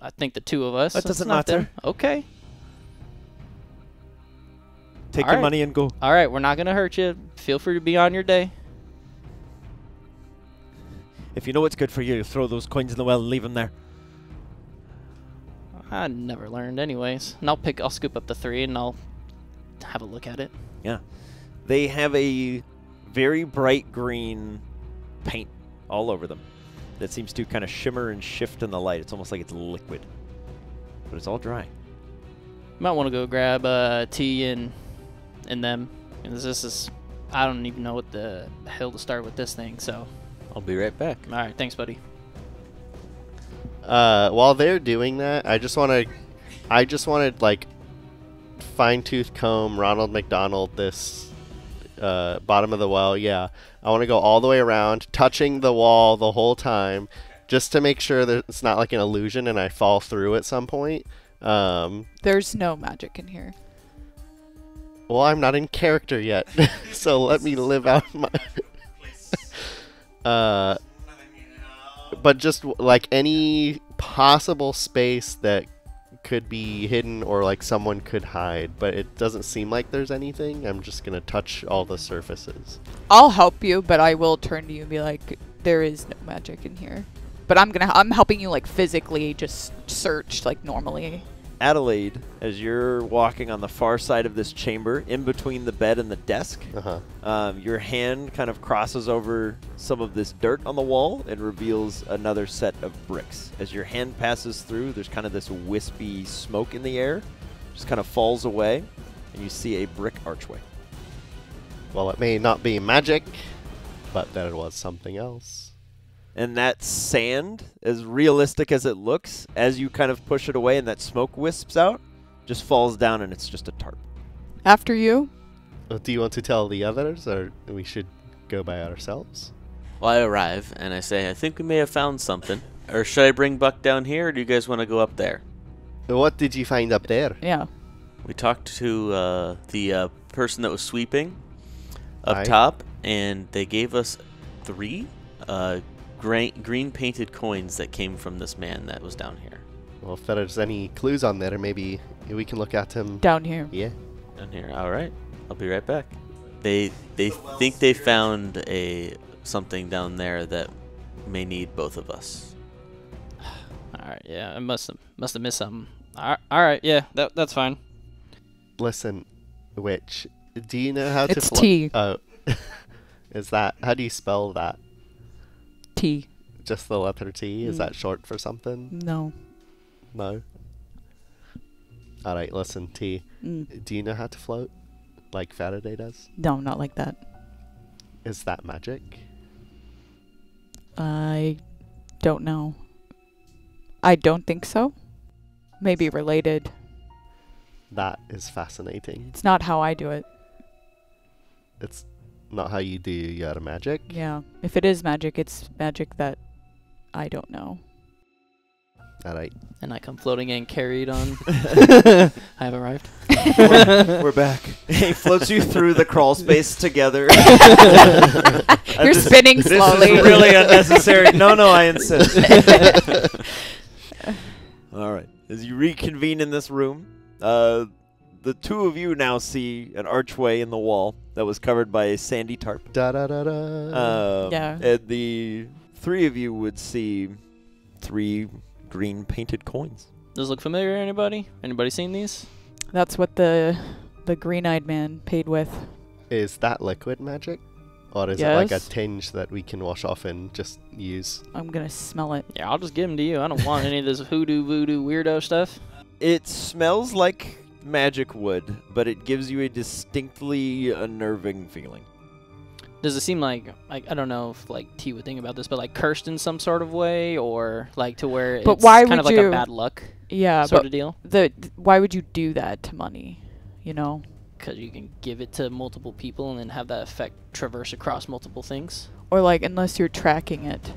Speaker 2: I think the two of us.
Speaker 1: That
Speaker 2: so
Speaker 1: doesn't
Speaker 2: not them.
Speaker 1: matter.
Speaker 2: Okay.
Speaker 1: Take
Speaker 2: All
Speaker 1: your
Speaker 2: right.
Speaker 1: money and go.
Speaker 2: All right, we're not gonna hurt you. Feel free to be on your day.
Speaker 1: If you know what's good for you, throw those coins in the well and leave them there.
Speaker 2: I never learned, anyways. And I'll pick. I'll scoop up the three and I'll have a look at it.
Speaker 1: Yeah. They have a very bright green paint all over them that seems to kind of shimmer and shift in the light. It's almost like it's liquid. But it's all dry.
Speaker 2: Might want to go grab uh, T and and them. Because this is. I don't even know what the hell to start with this thing. So,
Speaker 4: I'll be right back.
Speaker 2: all right, thanks, buddy.
Speaker 3: Uh, while they're doing that, I just want to, I just wanted like, fine tooth comb Ronald McDonald this, uh, bottom of the well. Yeah, I want to go all the way around, touching the wall the whole time, just to make sure that it's not like an illusion and I fall through at some point. Um,
Speaker 5: There's no magic in here.
Speaker 3: well, I'm not in character yet, so let me live out my. Uh, but just like any possible space that could be hidden or like someone could hide, but it doesn't seem like there's anything. I'm just gonna touch all the surfaces.
Speaker 5: I'll help you, but I will turn to you and be like, "There is no magic in here." But I'm gonna I'm helping you like physically just search like normally.
Speaker 1: Adelaide, as you're walking on the far side of this chamber, in between the bed and the desk,
Speaker 3: Uh huh.
Speaker 1: um, your hand kind of crosses over some of this dirt on the wall and reveals another set of bricks. As your hand passes through, there's kind of this wispy smoke in the air, just kind of falls away, and you see a brick archway.
Speaker 3: Well, it may not be magic, but there it was something else.
Speaker 1: And that sand, as realistic as it looks, as you kind of push it away and that smoke wisps out, just falls down and it's just a tarp.
Speaker 5: After you,
Speaker 3: Uh, Do you want to tell the others, or we should go by ourselves?
Speaker 4: Well, I arrive and I say, I think we may have found something. Or should I bring Buck down here, or do you guys want to go up there?
Speaker 3: What did you find up there?
Speaker 5: yeah.
Speaker 4: We talked to uh, the uh, person that was sweeping up
Speaker 3: Aye.
Speaker 4: top, and they gave us three uh, gra- green painted coins that came from this man that was down here.
Speaker 3: Well, if there's any clues on there, maybe we can look at him.
Speaker 5: Down here.
Speaker 3: Yeah.
Speaker 4: Down here. All right, I'll be right back. They they think they found a something down there that may need both of us.
Speaker 2: All right, yeah, I must have must have missed something. All right, all right, yeah, that that's fine.
Speaker 3: Listen, witch, do you know how to?
Speaker 5: It's
Speaker 3: flo-
Speaker 5: T.
Speaker 3: Oh, is that how do you spell that?
Speaker 5: T.
Speaker 3: Just the letter T? Is
Speaker 5: Mm.
Speaker 3: that short for something?
Speaker 5: No.
Speaker 3: No. All right, listen, T.
Speaker 5: Mm.
Speaker 3: Do you know how to float, like Faraday does?
Speaker 5: No, not like that.
Speaker 3: Is that magic?
Speaker 5: I don't know. I don't think so. Maybe related.
Speaker 3: That is fascinating.
Speaker 5: It's not how I do it.
Speaker 3: It's not how you do your magic.
Speaker 5: Yeah. If it is magic, it's magic that I don't know.
Speaker 3: All right.
Speaker 2: And I come floating in, carried on. I have arrived.
Speaker 1: We're back. he floats you through the crawl space together.
Speaker 5: You're
Speaker 1: This-
Speaker 5: spinning
Speaker 1: This
Speaker 5: slowly.
Speaker 1: is really unnecessary. No, no, I insist. All right. As you reconvene in this room, uh, the two of you now see an archway in the wall that was covered by a sandy tarp.
Speaker 3: Da da da da.
Speaker 1: Um,
Speaker 5: Yeah.
Speaker 1: And the three of you would see three green painted coins.
Speaker 2: Does look familiar to anybody? Anybody seen these?
Speaker 5: That's what the the green-eyed man paid with.
Speaker 3: Is that liquid magic? Or is it like a tinge that we can wash off and just use?
Speaker 5: I'm gonna smell it.
Speaker 2: Yeah, I'll just give them to you. I don't want any of this hoodoo voodoo weirdo stuff.
Speaker 1: It smells like magic wood, but it gives you a distinctly unnerving feeling.
Speaker 2: Does it seem like like I don't know if like T would think about this, but like cursed in some sort of way, or like to where
Speaker 5: But
Speaker 2: it's
Speaker 5: why
Speaker 2: kind
Speaker 5: would
Speaker 2: of like
Speaker 5: you-
Speaker 2: a bad luck
Speaker 5: Yeah,
Speaker 2: sort
Speaker 5: but
Speaker 2: of deal?
Speaker 5: the th- why would you do that to money? You know,
Speaker 2: Because you can give it to multiple people and then have that effect traverse across multiple things.
Speaker 5: or like unless you're tracking it.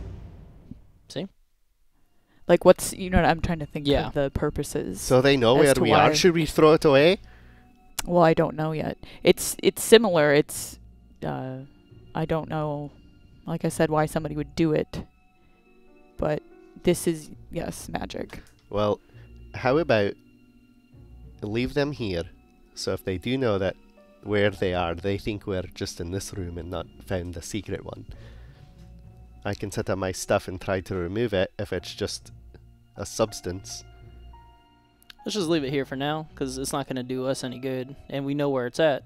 Speaker 2: See?
Speaker 5: Like what's you know what I'm trying to think
Speaker 2: Yeah.
Speaker 5: of the purposes.
Speaker 3: So they know
Speaker 5: As
Speaker 3: where we
Speaker 5: why.
Speaker 3: are. Should we throw it away?
Speaker 5: well, I don't know yet. It's it's similar. It's uh, I don't know. Like I said, why somebody would do it, but this is yes magic.
Speaker 3: Well, how about leave them here? So if they do know that where they are, they think we're just in this room and not found the secret one. I can set up my stuff and try to remove it if it's just a substance.
Speaker 2: Let's just leave it here for now, because it's not going to do us any good, and we know where it's at.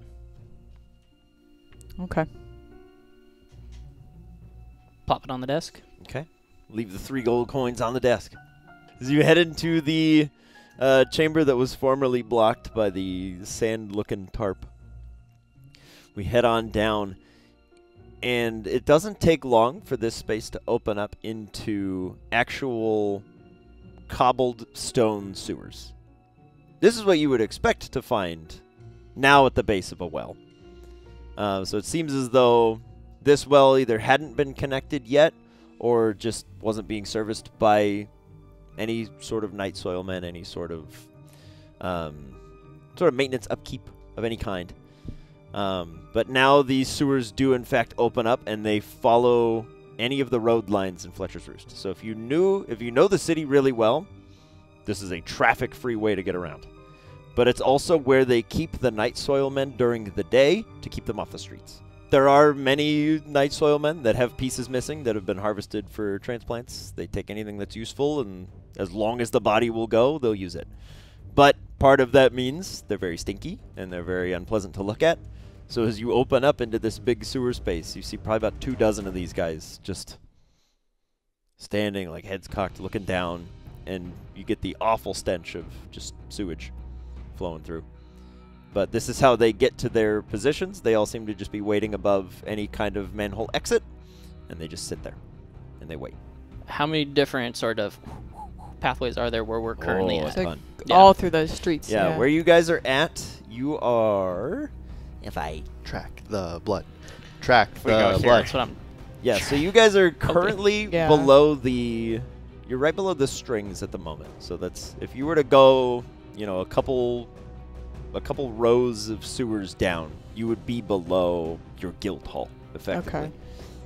Speaker 5: Okay.
Speaker 2: Pop it on the desk.
Speaker 1: Okay. Leave the three gold coins on the desk. As you head into the uh, chamber that was formerly blocked by the sand looking tarp, we head on down. And it doesn't take long for this space to open up into actual cobbled stone sewers. This is what you would expect to find now at the base of a well. Uh, so it seems as though this well either hadn't been connected yet or just wasn't being serviced by any sort of night soil soilmen, any sort of um, sort of maintenance upkeep of any kind. Um, but now these sewers do in fact open up, and they follow any of the road lines in Fletcher's Roost. So if you knew, if you know the city really well, this is a traffic-free way to get around. But it's also where they keep the night soilmen during the day to keep them off the streets. There are many night soilmen that have pieces missing that have been harvested for transplants. They take anything that's useful, and as long as the body will go, they'll use it. But part of that means they're very stinky and they're very unpleasant to look at. So as you open up into this big sewer space, you see probably about two dozen of these guys just standing, like heads cocked, looking down, and you get the awful stench of just sewage flowing through. But this is how they get to their positions. They all seem to just be waiting above any kind of manhole exit, and they just sit there and they wait.
Speaker 2: How many different sort of pathways are there where we're currently
Speaker 1: Oh,
Speaker 2: at?
Speaker 1: a
Speaker 5: So.
Speaker 2: Yeah.
Speaker 5: all through those streets.
Speaker 1: Yeah,
Speaker 5: Yeah.
Speaker 1: where you guys are at, you are. If I
Speaker 3: Track the blood. Track
Speaker 2: We
Speaker 3: the blood.
Speaker 2: That's what I'm.
Speaker 1: Yeah, so you guys are currently
Speaker 5: Yeah.
Speaker 1: below the you're right below the strings at the moment. So that's if you were to go, you know, a couple a couple rows of sewers down, you would be below your guild hall effectively.
Speaker 5: Okay.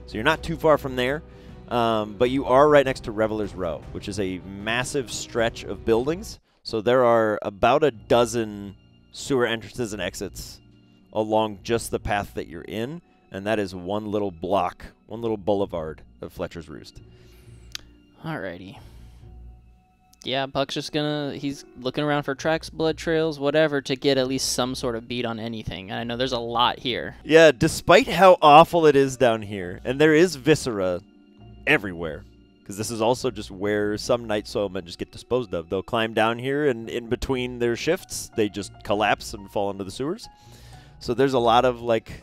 Speaker 1: So you're not too far from there. Um, but you are right next to Reveler's Row, which is a massive stretch of buildings. So there are about a dozen sewer entrances and exits along just the path that you're in, and that is one little block, one little boulevard of Fletcher's Roost.
Speaker 2: Alrighty. Yeah, Buck's just gonna. He's looking around for tracks, blood trails, whatever, to get at least some sort of beat on anything. And I know there's a lot here.
Speaker 1: Yeah, despite how awful it is down here, and there is viscera everywhere, because this is also just where some night soil men just get disposed of. They'll climb down here, and in between their shifts, they just collapse and fall into the sewers. So there's a lot of like,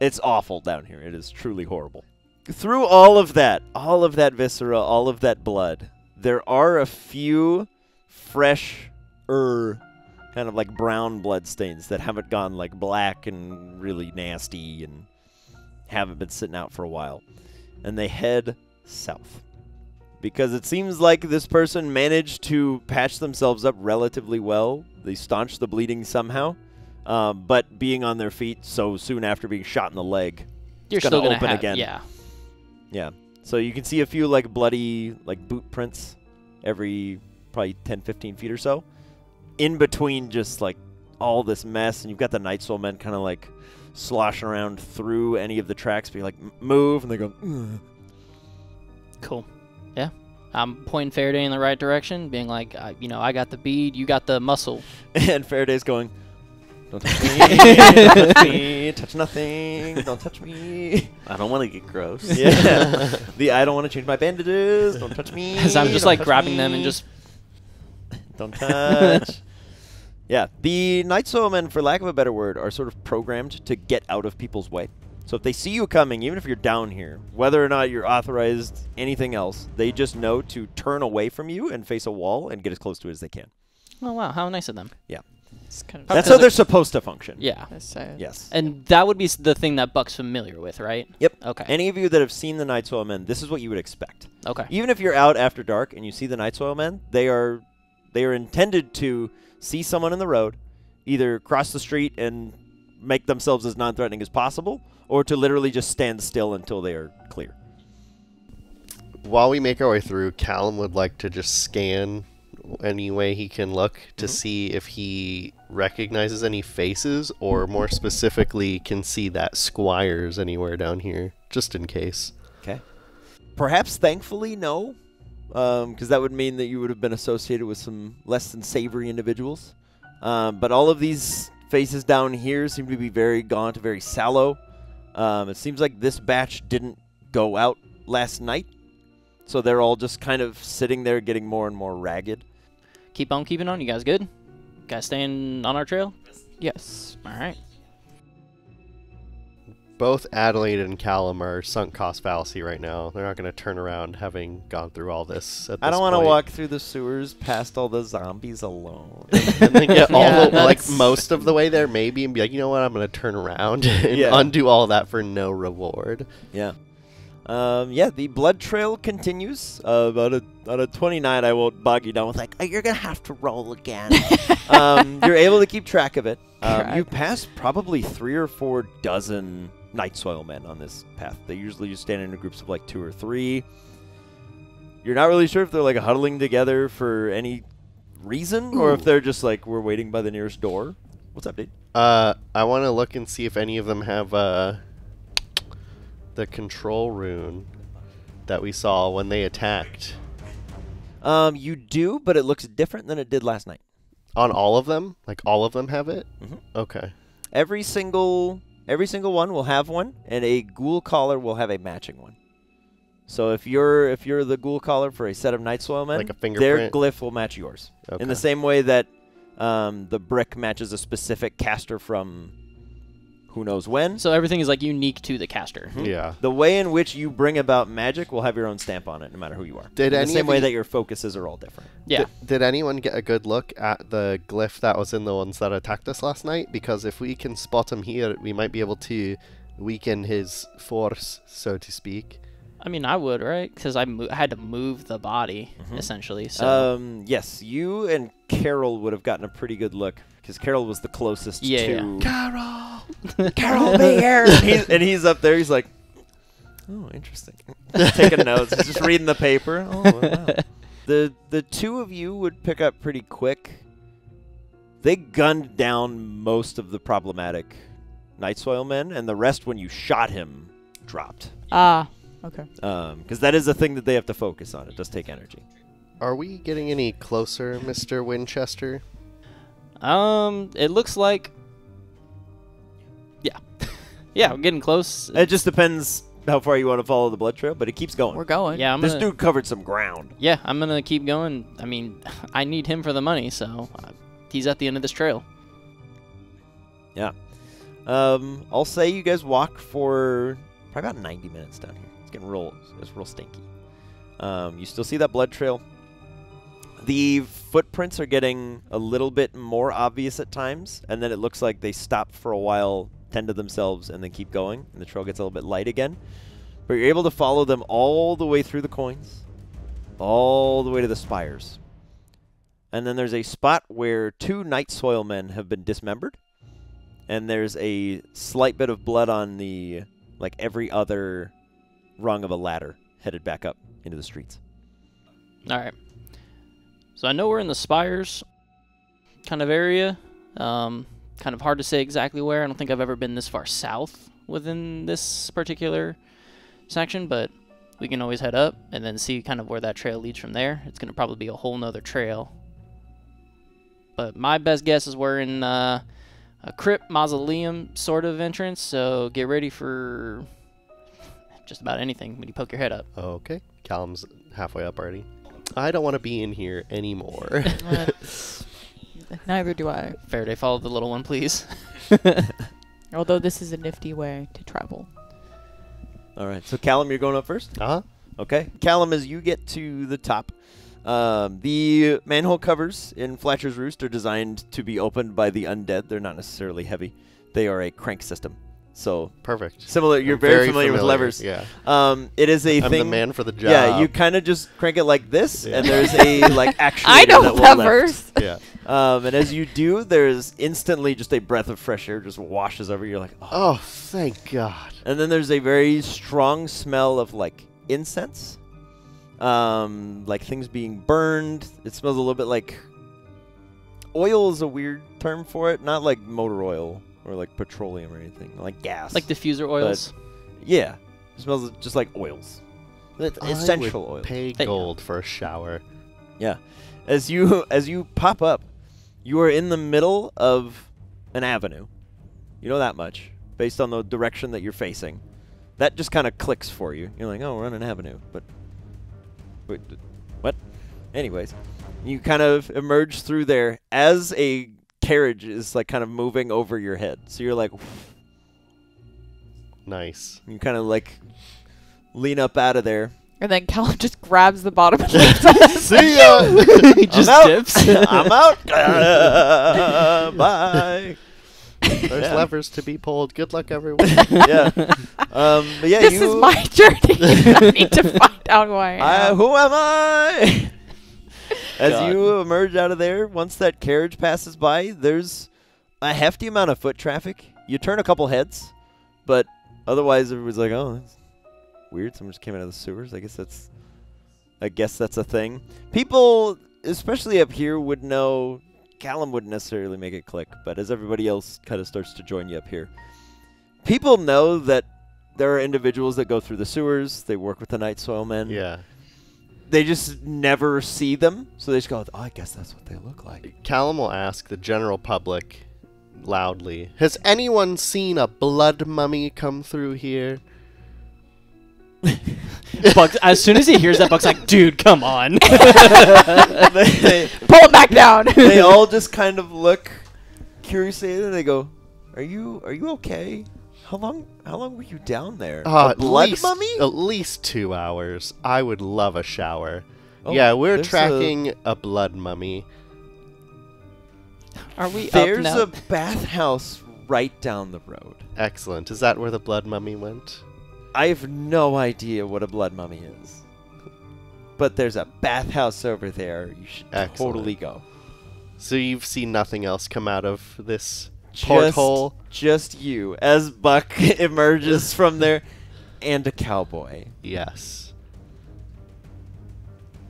Speaker 1: it's awful down here. It is truly horrible. Through all of that, all of that viscera, all of that blood, there are a few fresh, er, kind of like brown blood stains that haven't gone like black and really nasty and haven't been sitting out for a while. And they head south. Because it seems like this person managed to patch themselves up relatively well. They staunched the bleeding somehow. Um, but being on their feet so soon after being shot in the leg,
Speaker 2: You're
Speaker 1: gonna
Speaker 2: still gonna have.
Speaker 1: again.
Speaker 2: Yeah.
Speaker 1: yeah. So you can see a few like bloody like boot prints every probably 10, 15 feet or so. In between just like all this mess, and you've got the Night Soil men kind of like sloshing around through any of the tracks, be like, move, and they go, "Ugh."
Speaker 2: Cool. Yeah. I'm pointing Faraday in the right direction, being like, uh, you know, I got the bead, you got the muscle.
Speaker 1: and Faraday's going, don't touch me, don't touch me, touch nothing, don't touch me.
Speaker 4: I don't want to get gross.
Speaker 1: Yeah. the I don't want to change my bandages, don't touch me.
Speaker 2: As I'm just
Speaker 1: don't
Speaker 2: like
Speaker 1: touch
Speaker 2: grabbing them and just
Speaker 1: Don't touch. yeah, the Night Soilmen, for lack of a better word, are sort of programmed to get out of people's way. So if they see you coming, even if you're down here, whether or not you're authorized anything else, they just know to turn away from you and face a wall and get as close to it as they can.
Speaker 2: Oh wow, how nice of them.
Speaker 5: It's kind of
Speaker 1: That's how they're supposed to function.
Speaker 2: Yeah.
Speaker 1: Yes.
Speaker 2: And that would be the thing that Buck's familiar with, right?
Speaker 1: Yep.
Speaker 2: Okay.
Speaker 1: Any of you that have seen the Night Soilmen, this is what you would expect.
Speaker 2: okay.
Speaker 1: Even if you're out after dark and you see the Night Soilmen, they are they are intended to see someone in the road, either cross the street and make themselves as non-threatening as possible, or to literally just stand still until they are clear.
Speaker 3: While we make our way through, Callum would like to just scan any way he can look to
Speaker 1: Mhm.
Speaker 3: see if he recognizes any faces, or more specifically, can see that Squires anywhere down here, just in case.
Speaker 1: Okay. Perhaps thankfully no, because that would mean that you would have been associated with some less than savory individuals. Um, but all of these faces down here seem to be very gaunt, very sallow. Um, it seems like this batch didn't go out last night, so they're all just kind of sitting there, getting more and more ragged.
Speaker 2: Keep on keeping on. You guys good? Guys staying on our trail?
Speaker 5: Yes.
Speaker 2: All right.
Speaker 3: Both Adelaide and Callum are sunk cost fallacy right now. They're not going to turn around having gone through all this. At
Speaker 1: I don't want to walk through the sewers past all the zombies alone.
Speaker 3: and then get all
Speaker 2: Yeah,
Speaker 3: the, like most of the way there maybe and be like you know what i'm gonna turn around and
Speaker 1: Yeah.
Speaker 3: undo all that for no reward
Speaker 1: Yeah. Um, yeah, the blood trail continues. Uh, on a on a 29, I won't bog you down with like, oh, you're gonna have to roll again. um, you're able to keep track of it. Um, you
Speaker 5: Track.
Speaker 1: pass probably three or four dozen night soil men on this path. They usually just stand in groups of like two or three. You're not really sure if they're like huddling together for any reason, or if they're just like we're waiting by the nearest door. What's up, dude?
Speaker 3: Uh, I want to look and see if any of them have uh, the control rune that we saw when they attacked.
Speaker 1: Um, you do, but it looks different than it did last night.
Speaker 3: On all of them? Like all of them have it?
Speaker 1: Mhm.
Speaker 3: Okay.
Speaker 1: Every single every single one will have one, and a ghoul caller will have a matching one. So if you're if you're the ghoul caller for a set of night soil men,
Speaker 3: Like a
Speaker 1: their glyph will match yours.
Speaker 3: Okay.
Speaker 1: In the same way that um, the brick matches a specific caster from who knows when.
Speaker 2: So everything is like unique to the caster. Mm-hmm.
Speaker 3: Yeah.
Speaker 1: The way in which you bring about magic will have your own stamp on it, no matter who you are.
Speaker 3: Did
Speaker 1: In
Speaker 3: any
Speaker 1: the same way
Speaker 3: you-
Speaker 1: that your focuses are all different.
Speaker 2: Yeah.
Speaker 3: Did, did anyone get a good look at the glyph that was in the ones that attacked us last night? Because if we can spot him here, we might be able to weaken his force, so to speak.
Speaker 2: I mean, I would, right? Because I, mo- I had to move the body
Speaker 1: Mhm.
Speaker 2: essentially. So
Speaker 1: Um, yes, you and Carol would have gotten a pretty good look because Carol was the closest
Speaker 2: Yeah,
Speaker 1: to
Speaker 3: Carol!
Speaker 1: Carol Mayer. and, he's, and he's up there. He's like, oh, interesting. Taking notes. He's just reading the paper. Oh, wow. the the two of you would pick up pretty quick. They gunned down most of the problematic night soil men, and the rest, when you shot him, dropped.
Speaker 5: Ah, okay.
Speaker 1: Because that is a thing that they have to focus on. It does take energy.
Speaker 3: Are we getting any closer, Mr. Winchester?
Speaker 2: um, it looks like. Yeah, yeah, we're getting close.
Speaker 1: It just depends how far you want to follow the blood trail, but it keeps going.
Speaker 5: We're going.
Speaker 2: yeah, I'm
Speaker 1: this
Speaker 2: gonna,
Speaker 1: dude covered some ground.
Speaker 2: Yeah, I'm gonna keep going. I mean, I need him for the money, so uh, he's at the end of this trail. Yeah.
Speaker 1: Um, I'll say you guys walk for probably about 90 minutes down here. It's getting real, it's real stinky. Um, you still see that blood trail. The footprints are getting a little bit more obvious at times, and then it looks like they stop for a while, tend to themselves, and then keep going, and the trail gets a little bit light again. But you're able to follow them all the way through the coins, all the way to the spires. And then there's a spot where two night soil men have been dismembered and there's a slight bit of blood on the like every other rung of a ladder headed back up into the streets.
Speaker 2: All right. So I know we're in the spires kind of area. Um, kind of hard to say exactly where. I don't think I've ever been this far south within this particular section, but we can always head up and then see kind of where that trail leads from there. It's going to probably be a whole nother trail. But my best guess is we're in uh, a crypt mausoleum sort of entrance, so get ready for just about anything when you poke your head up.
Speaker 3: Okay. Callum's halfway up already. I don't want to be in here anymore.
Speaker 5: Neither do I.
Speaker 2: Faraday, follow the little one, please.
Speaker 5: Although this is a nifty way to travel.
Speaker 1: All right, so Callum, you're going up first.
Speaker 3: uh-huh.
Speaker 1: Okay, Callum, as you get to the top, um, the manhole covers in Fletcher's Roost are designed to be opened by the undead. They're not necessarily heavy; they are a crank system. So
Speaker 3: Perfect.
Speaker 1: similar. You're
Speaker 3: I'm
Speaker 1: very, familiar, with levers.
Speaker 3: Yeah.
Speaker 1: Um, it is a
Speaker 3: I'm
Speaker 1: thing.
Speaker 3: I'm the man for the job.
Speaker 1: Yeah, you kind of just crank it like this, and there's a like actuator
Speaker 5: I know
Speaker 1: that will lift.
Speaker 5: levers.
Speaker 3: yeah.
Speaker 1: Um, and as you do, there's instantly just a breath of fresh air just washes over you. You're like, oh.
Speaker 3: Oh, thank God.
Speaker 1: And then there's a very strong smell of like incense, um, like things being burned. It smells a little bit like oil is a weird term for it, not like motor oil or like petroleum or anything, like gas.
Speaker 2: Like diffuser oils.
Speaker 1: yeah, it smells just like oils, It's essential
Speaker 3: would
Speaker 1: oil.
Speaker 3: Pay
Speaker 2: Hey.
Speaker 3: gold for a shower.
Speaker 1: Yeah, as you as you pop up, you are in the middle of an avenue. You know that much based on the direction that you're facing. That just kind of clicks for you. You're like, oh, we're on an avenue, but wait, what? Anyways, you kind of emerge through there as a carriage is like kind of moving over your head. So you're like,
Speaker 3: Nice.
Speaker 1: you kind of like lean up out of there.
Speaker 5: And then Callum just grabs the bottom and leaps us.
Speaker 3: See ya!
Speaker 2: he just
Speaker 1: I'm out.
Speaker 2: dips.
Speaker 1: I'm out. Uh, bye.
Speaker 3: There's
Speaker 1: Yeah.
Speaker 3: levers to be pulled. Good luck, everyone.
Speaker 1: yeah. Um, but yeah,
Speaker 5: this
Speaker 1: you.
Speaker 5: is my journey. I need to find out who I
Speaker 1: I, who am I? As
Speaker 2: God.
Speaker 1: you emerge out of there, once that carriage passes by, there's a hefty amount of foot traffic. You turn a couple heads, but otherwise everyone's like, "Oh, that's weird. Someone just came out of the sewers." I guess that's, I guess that's a thing. People, especially up here, would know. Callum wouldn't necessarily make it click, but as everybody else kind of starts to join you up here, people know that there are individuals that go through the sewers. They work with the night soil men
Speaker 3: yeah.
Speaker 1: They just never see them, so they just go, "Oh, I guess that's what they look like."
Speaker 3: Callum will ask the general public loudly Has anyone seen a blood mummy come through here?
Speaker 2: Buck, as soon as he hears that, Buck's like, dude, come on.
Speaker 1: they, they,
Speaker 5: Pull him back down.
Speaker 1: they all just kind of look curiously, and they go, "Are you are you okay? How long how long were you down there?
Speaker 3: Uh,
Speaker 1: a
Speaker 3: at
Speaker 1: blood
Speaker 3: least,
Speaker 1: mummy?
Speaker 3: At least two hours. I would love a shower.
Speaker 1: Oh,
Speaker 3: yeah, we're
Speaker 1: there's a-
Speaker 3: tracking a, blood mummy.
Speaker 2: Are we
Speaker 1: There's
Speaker 2: up now?
Speaker 1: a bathhouse right down the road.
Speaker 3: Excellent. Is that where the blood mummy went?
Speaker 1: I have no idea what a blood mummy is, but there's a bathhouse over there. You should
Speaker 3: Excellent.
Speaker 1: totally go.
Speaker 3: So you've seen nothing else come out of this
Speaker 1: Just-
Speaker 3: porthole?
Speaker 1: Just you, as Buck emerges from there, and a cowboy.
Speaker 3: Yes.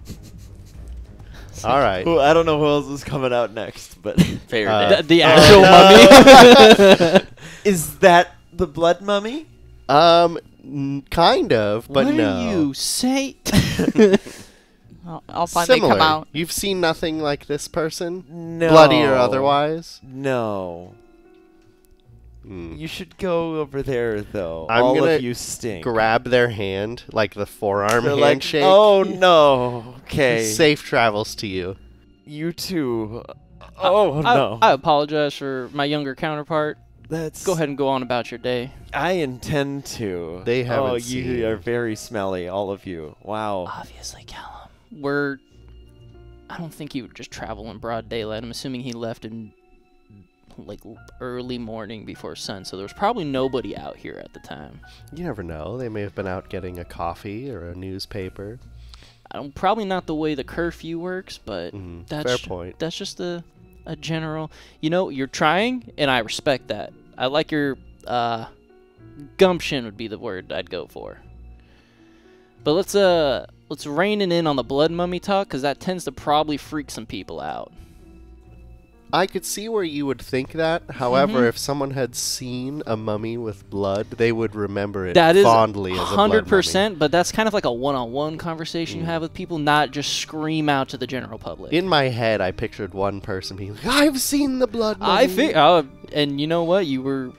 Speaker 3: All right.
Speaker 1: Who I don't know who else is coming out next, but
Speaker 3: Uh,
Speaker 4: day.
Speaker 2: the, the
Speaker 1: Oh,
Speaker 2: actual
Speaker 1: no.
Speaker 2: mummy.
Speaker 1: is that the blood mummy?
Speaker 3: Um, n- kind of, but
Speaker 2: what
Speaker 3: no.
Speaker 2: are you say?
Speaker 5: I'll, I'll finally
Speaker 3: Similar.
Speaker 5: come out.
Speaker 3: You've seen nothing like this person,
Speaker 1: No.
Speaker 3: bloody or otherwise.
Speaker 1: No.
Speaker 3: Hmm.
Speaker 1: You should go over there though.
Speaker 3: I'm
Speaker 1: All
Speaker 3: gonna
Speaker 1: of you stink.
Speaker 3: Grab their hand, like the forearm
Speaker 1: They're like,
Speaker 3: handshake.
Speaker 1: oh no. Okay.
Speaker 3: Safe travels to you.
Speaker 1: You too. Oh
Speaker 2: I,
Speaker 1: no.
Speaker 2: I apologize for my younger counterpart.
Speaker 1: That's
Speaker 2: Go ahead and go on about your day.
Speaker 1: I intend to.
Speaker 3: They haven't
Speaker 1: Oh, you
Speaker 3: seen.
Speaker 1: are very smelly, all of you. Wow.
Speaker 2: Obviously, Callum. We're. I don't think he would just travel in broad daylight. I'm assuming he left in like early morning before sun, so there was probably nobody out here at the time.
Speaker 3: You never know. They may have been out getting a coffee or a newspaper.
Speaker 2: I don't, probably not the way the curfew works, but
Speaker 3: Mhm.
Speaker 2: that's
Speaker 3: Fair point.
Speaker 2: That's just a a general. You know, you're trying, and I respect that. I like your uh, gumption would be the word I'd go for. But let's uh let's rein it in on the blood mummy talk, because that tends to probably freak some people out.
Speaker 3: I could see where you would think that. However,
Speaker 2: Mhm.
Speaker 3: if someone had seen a mummy with blood, they would remember it
Speaker 2: That is
Speaker 3: fondly as a
Speaker 2: Hundred percent, but that's kind of like a one-on-one conversation you
Speaker 3: Mm.
Speaker 2: have with people, not just scream out to the general public.
Speaker 3: In my head, I pictured one person being like, "I've seen the blood mummy."
Speaker 2: I think, uh, and you know what? You were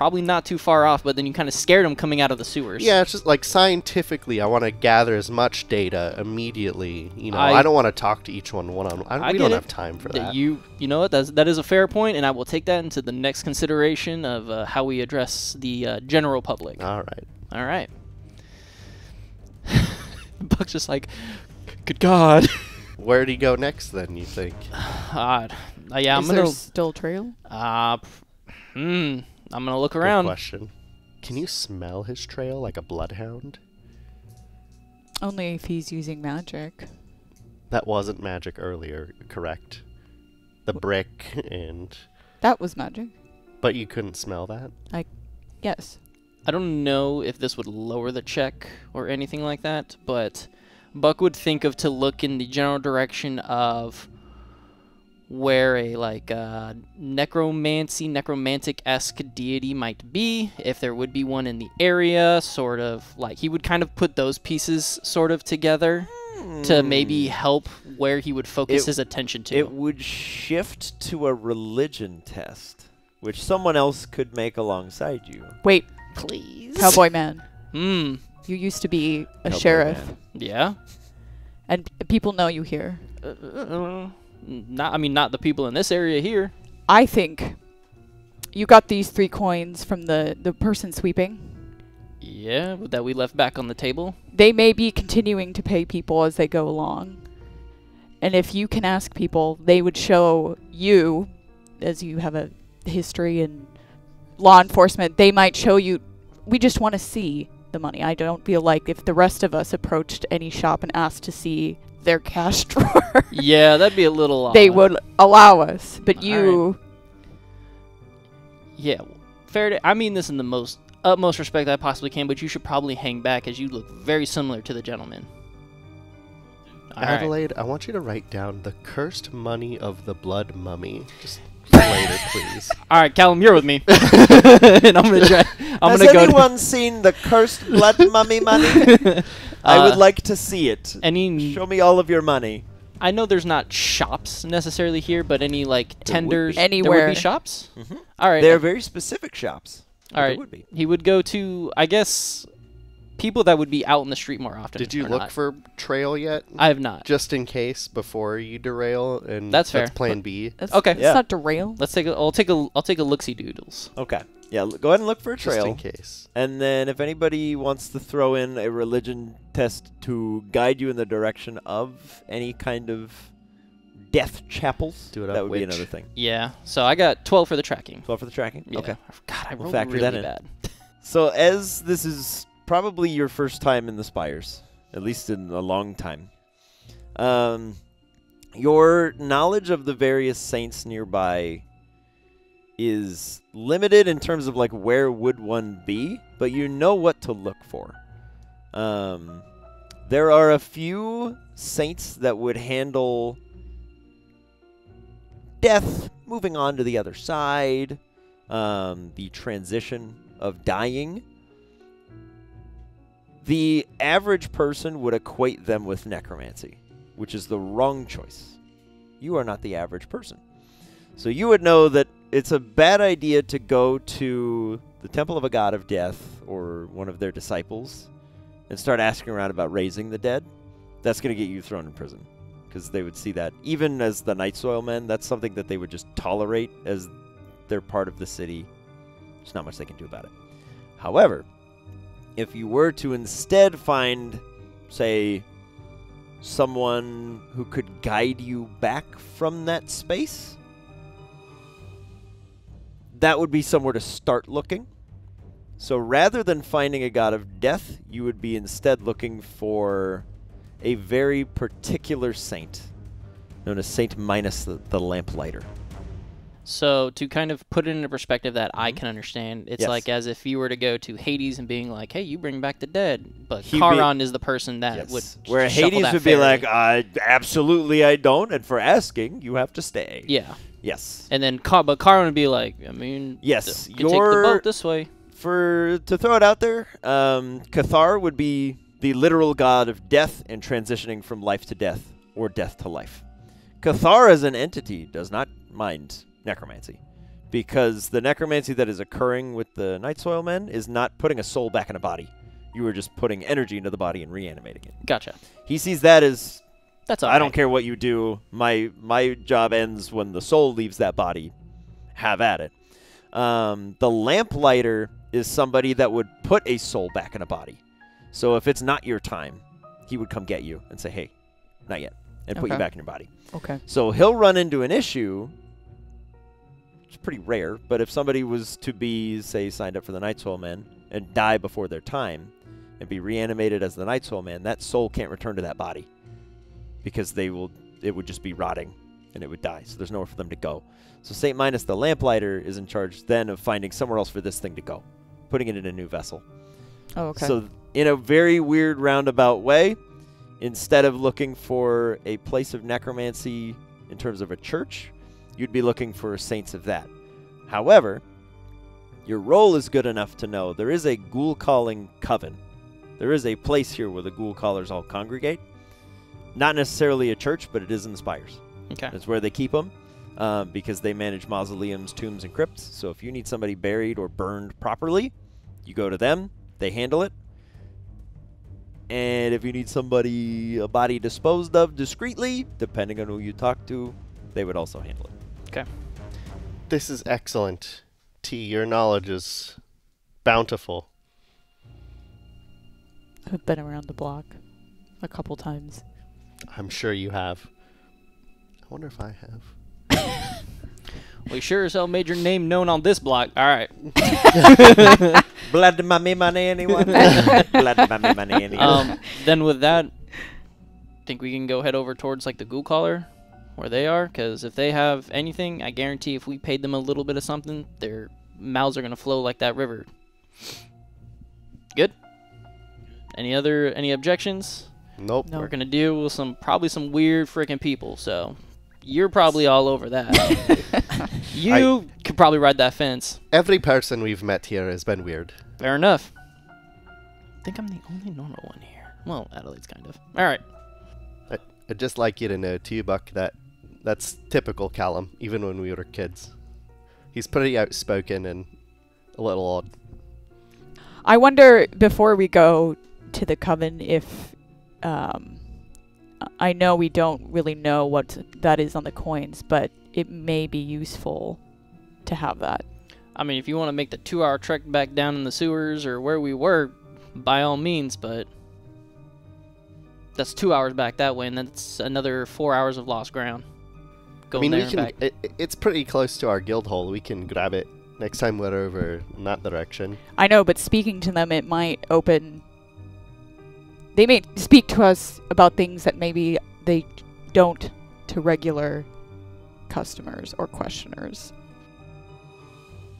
Speaker 2: probably not too far off, but then you kind of scared them coming out of the sewers.
Speaker 3: Yeah, it's just like scientifically, I want to gather as much data immediately. You know, I,
Speaker 2: I-
Speaker 3: don't want to talk to each one one on. I,
Speaker 2: I
Speaker 3: we don't
Speaker 2: it.
Speaker 3: have time for
Speaker 2: That
Speaker 3: that.
Speaker 2: you, you know what? That's, that is a fair point, and I will take that into the next consideration of uh, how we address the uh, general public.
Speaker 3: All right.
Speaker 2: All right. Buck's just like, good God.
Speaker 3: Where'd he go next then? You think?
Speaker 2: God. Uh, yeah, I'm
Speaker 5: Is
Speaker 2: gonna.
Speaker 5: there still trail?
Speaker 2: Uh, hmm. I'm gonna look
Speaker 3: Good
Speaker 2: around.
Speaker 3: question. Can you smell his trail like a bloodhound?
Speaker 5: Only if he's using magic.
Speaker 3: That wasn't magic earlier, correct? The brick and.
Speaker 5: That was magic.
Speaker 3: But you couldn't smell that? I.
Speaker 5: Yes.
Speaker 2: I don't know if this would lower the check or anything like that, but Buck would think of to look in the general direction of where a like uh, necromancy, necromantic esque deity might be, if there would be one in the area, sort of like he would kind of put those pieces sort of together to maybe help where he would focus
Speaker 1: It-
Speaker 2: his attention to.
Speaker 1: It would shift to a religion test, which someone else could make alongside you.
Speaker 5: Wait,
Speaker 2: Please.
Speaker 5: cowboy man.
Speaker 2: Hmm.
Speaker 5: You used to be a
Speaker 1: Cowboy
Speaker 5: sheriff,
Speaker 1: man.
Speaker 2: Yeah.
Speaker 5: and people know you here.
Speaker 2: Uh, uh, not. I mean, not the people in this area here.
Speaker 5: I think you got these three coins from the the person sweeping.
Speaker 2: Yeah, that we left back on the table.
Speaker 5: They may be continuing to pay people as they go along. And if you can ask people, they would show you, as you have a history and law enforcement, they might show you. We just want to see the money. I don't feel like if the rest of us approached any shop and asked to see their cash drawer,
Speaker 2: Yeah, that'd be a little.
Speaker 5: they
Speaker 2: odd.
Speaker 5: would allow us. But
Speaker 2: All
Speaker 5: you,
Speaker 2: Yeah, fair. To, I mean this in the most utmost respect I possibly can, but you should probably hang back as you look very similar to the gentleman. All right.
Speaker 3: Adelaide, I want you to write down the cursed money of the blood mummy. Just later, please.
Speaker 2: All right, Callum, you're with me, and I'm gonna try. I'm
Speaker 1: Has
Speaker 2: gonna go.
Speaker 1: anyone seen the cursed blood mummy money? I
Speaker 2: Uh,
Speaker 1: would like to see it.
Speaker 2: any?
Speaker 1: Show me all of your money.
Speaker 2: I know there's not shops necessarily here, but any like
Speaker 1: There would
Speaker 2: tenders.
Speaker 1: be.
Speaker 2: There would
Speaker 5: Anywhere.
Speaker 2: be shops.
Speaker 1: Mhm.
Speaker 2: All right.
Speaker 1: They're very specific shops. but
Speaker 2: all
Speaker 1: there
Speaker 2: right.
Speaker 1: would be.
Speaker 2: He would go to, I guess, people that would be out in the street more often.
Speaker 3: Did you look
Speaker 2: not.
Speaker 3: for trail yet?
Speaker 2: I have not.
Speaker 3: Just in case before you derail, and
Speaker 2: That's fair.
Speaker 3: plan B.
Speaker 5: that's,
Speaker 2: Okay.
Speaker 5: It's
Speaker 1: Yeah.
Speaker 5: not derail.
Speaker 2: Let's take a. I'll take a. I'll take a look see doodles.
Speaker 1: Okay. Yeah, go ahead and look for a
Speaker 3: Just
Speaker 1: trail.
Speaker 3: in case.
Speaker 1: And then if anybody wants to throw in a religion test to guide you in the direction of any kind of death chapels,
Speaker 3: Do it
Speaker 1: that
Speaker 3: up
Speaker 1: would be
Speaker 3: witch.
Speaker 1: another thing.
Speaker 2: Yeah. So I got 12 for the tracking.
Speaker 1: 12 for the tracking?
Speaker 2: Yeah.
Speaker 1: Okay.
Speaker 2: God, I
Speaker 1: We'll
Speaker 2: rolled
Speaker 1: factor
Speaker 2: really
Speaker 1: that in.
Speaker 2: bad.
Speaker 1: So as this is probably your first time in the Spires, at least in a long time, um, your knowledge of the various saints nearby is limited in terms of like where would one be, but you know what to look for. Um, there are a few saints that would handle death, moving on to the other side, um, the transition of dying. The average person would equate them with necromancy, which is the wrong choice. You are not the average person. So you would know that it's a bad idea to go to the temple of a god of death or one of their disciples and start asking around about raising the dead. That's going to get you thrown in prison because they would see that. Even as the Night Soil men, that's something that they would just tolerate as they're part of the city. There's not much they can do about it. However, if you were to instead find, say, someone who could guide you back from that space, that would be somewhere to start looking. So rather than finding a god of death, you would be instead looking for a very particular saint known as Saint Minus the, the Lamplighter.
Speaker 2: So to kind of put it into perspective that I
Speaker 1: Mhm.
Speaker 2: can understand, it's
Speaker 1: Yes.
Speaker 2: like as if you were to go to Hades and being like, "Hey, you bring back the dead," but
Speaker 1: He'd be-
Speaker 2: Charon is the person that
Speaker 1: Yes.
Speaker 2: would
Speaker 1: Where Hades would be like, uh, absolutely I don't, and for asking, you have to stay.
Speaker 2: "Yeah,"
Speaker 1: Yes.
Speaker 2: and then Cha- but Charon would be like, "I mean,
Speaker 1: Yes,
Speaker 2: you can take the boat this way."
Speaker 1: For to throw it out there, um, Cathar would be the literal god of death and transitioning from life to death or death to life. Cathar as an entity does not mind necromancy because the necromancy that is occurring with the Night Soil Men is not putting a soul back in a body. You are just putting energy into the body and reanimating it.
Speaker 2: Gotcha.
Speaker 1: He sees that as
Speaker 2: That's all
Speaker 1: I don't care what you do. My my job ends when the soul leaves that body. Have at it. Um, the lamplighter is somebody that would put a soul back in a body. So if it's not your time, he would come get you and say, "Hey, not yet," and put you back in your body.
Speaker 5: Okay.
Speaker 1: So he'll run into an issue. It's pretty rare, but if somebody was to be, say, signed up for the Night Soil Men and die before their time and be reanimated as the Night Soil Man, that soul can't return to that body because they will. It would just be rotting and it would die. So there's nowhere for them to go. So Saint Minus the Lamplighter is in charge then of finding somewhere else for this thing to go, putting it in a new vessel.
Speaker 5: Oh, okay.
Speaker 1: So, in a very weird roundabout way, instead of looking for a place of necromancy in terms of a church, you'd be looking for saints of that. However, your role is good enough to know there is a ghoul calling coven. There is a place here where the ghoul callers all congregate. Not necessarily a church, but it is in the spires.
Speaker 2: Okay.
Speaker 1: It's where they keep them um, because they manage mausoleums, tombs, and crypts. So if you need somebody buried or burned properly, you go to them. They handle it. And if you need somebody, a body disposed of discreetly, depending on who you talk to, they would also handle it. Okay.
Speaker 3: This is excellent. T, your knowledge is bountiful.
Speaker 5: I've been around the block a couple times.
Speaker 3: I'm sure you have. I wonder if I have.
Speaker 2: We sure as hell made your name known on this block. All right.
Speaker 6: Blood money, money, anyone? Blood money, money, anyone?
Speaker 2: Um, then with that, I think we can go head over towards like the ghoul caller where they are because if they have anything i guarantee if we paid them a little bit of something their mouths are going to flow like that river good any other any objections
Speaker 3: Nope.
Speaker 5: No.
Speaker 2: we're going to deal with some probably some weird freaking people so you're probably all over that you could probably ride that fence
Speaker 3: Every person we've met here has been weird.
Speaker 2: fair enough i think i'm the only normal one here well adelaide's kind of all right
Speaker 3: I, I'd just like you to know, too, Buck, that that's typical Callum, even when we were kids. He's pretty outspoken and a little odd.
Speaker 5: I wonder before we go to the coven if um, I know we don't really know what that is on the coins, but it may be useful to have that.
Speaker 2: I mean, if you want to make the two hour trek back down in the sewers or where we were, by all means, but that's two hours back that way, and that's another four hours of lost ground.
Speaker 3: I
Speaker 2: Going
Speaker 3: mean,
Speaker 2: there
Speaker 3: we can.
Speaker 2: back.
Speaker 3: It, it- it's pretty close to our guild hall. We can grab it next time we're over in that direction.
Speaker 5: I know, but speaking to them, it might open. They may speak to us about things that maybe they don't to regular customers or questioners.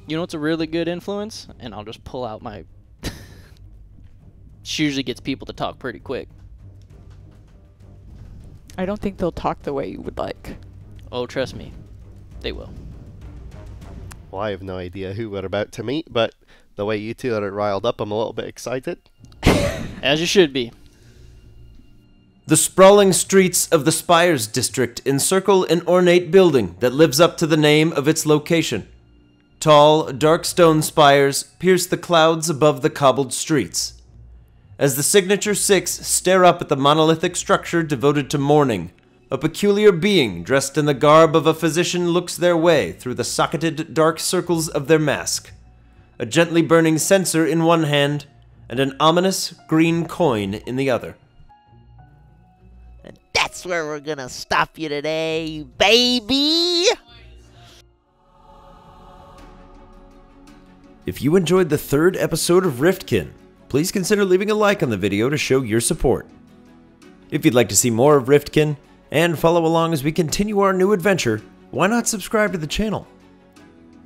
Speaker 2: You know what's a really good influence? And I'll just pull out my. she usually gets people to talk pretty quick.
Speaker 5: I don't think they'll talk the way you would like.
Speaker 2: Oh, trust me, they will.
Speaker 3: Well, I have no idea who we're about to meet, but the way you two are riled up, I'm a little bit excited.
Speaker 2: As you should be.
Speaker 1: The sprawling streets of the Spires district encircle an ornate building that lives up to the name of its location. Tall, dark stone spires pierce the clouds above the cobbled streets. As the Signature Six stare up at the monolithic structure devoted to mourning, a peculiar being dressed in the garb of a physician looks their way through the socketed dark circles of their mask. A gently burning censer in one hand, and an ominous green coin in the other.
Speaker 7: That's where we're gonna stop you today, baby!
Speaker 1: If you enjoyed the third episode of Riftkin, please consider leaving a like on the video to show your support. If you'd like to see more of Riftkin and follow along as we continue our new adventure, why not subscribe to the channel?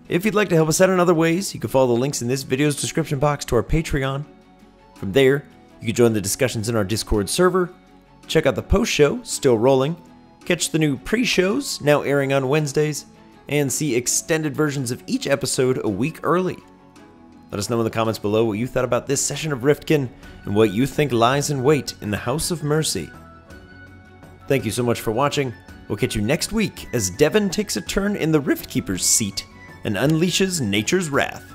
Speaker 1: If you'd like to help us out in other ways, you can follow the links in this video's description box to our Patreon. From there, you can join the discussions in our Discord server, check out the post show, still rolling, catch the new pre shows, now airing on Wednesdays, and see extended versions of each episode a week early. Let us know in the comments below what you thought about this session of Riftkin and what you think lies in wait in the House of Mercy. Thank you so much for watching. We'll catch you next week as Devon takes a turn in the Riftkeeper's seat and unleashes nature's wrath.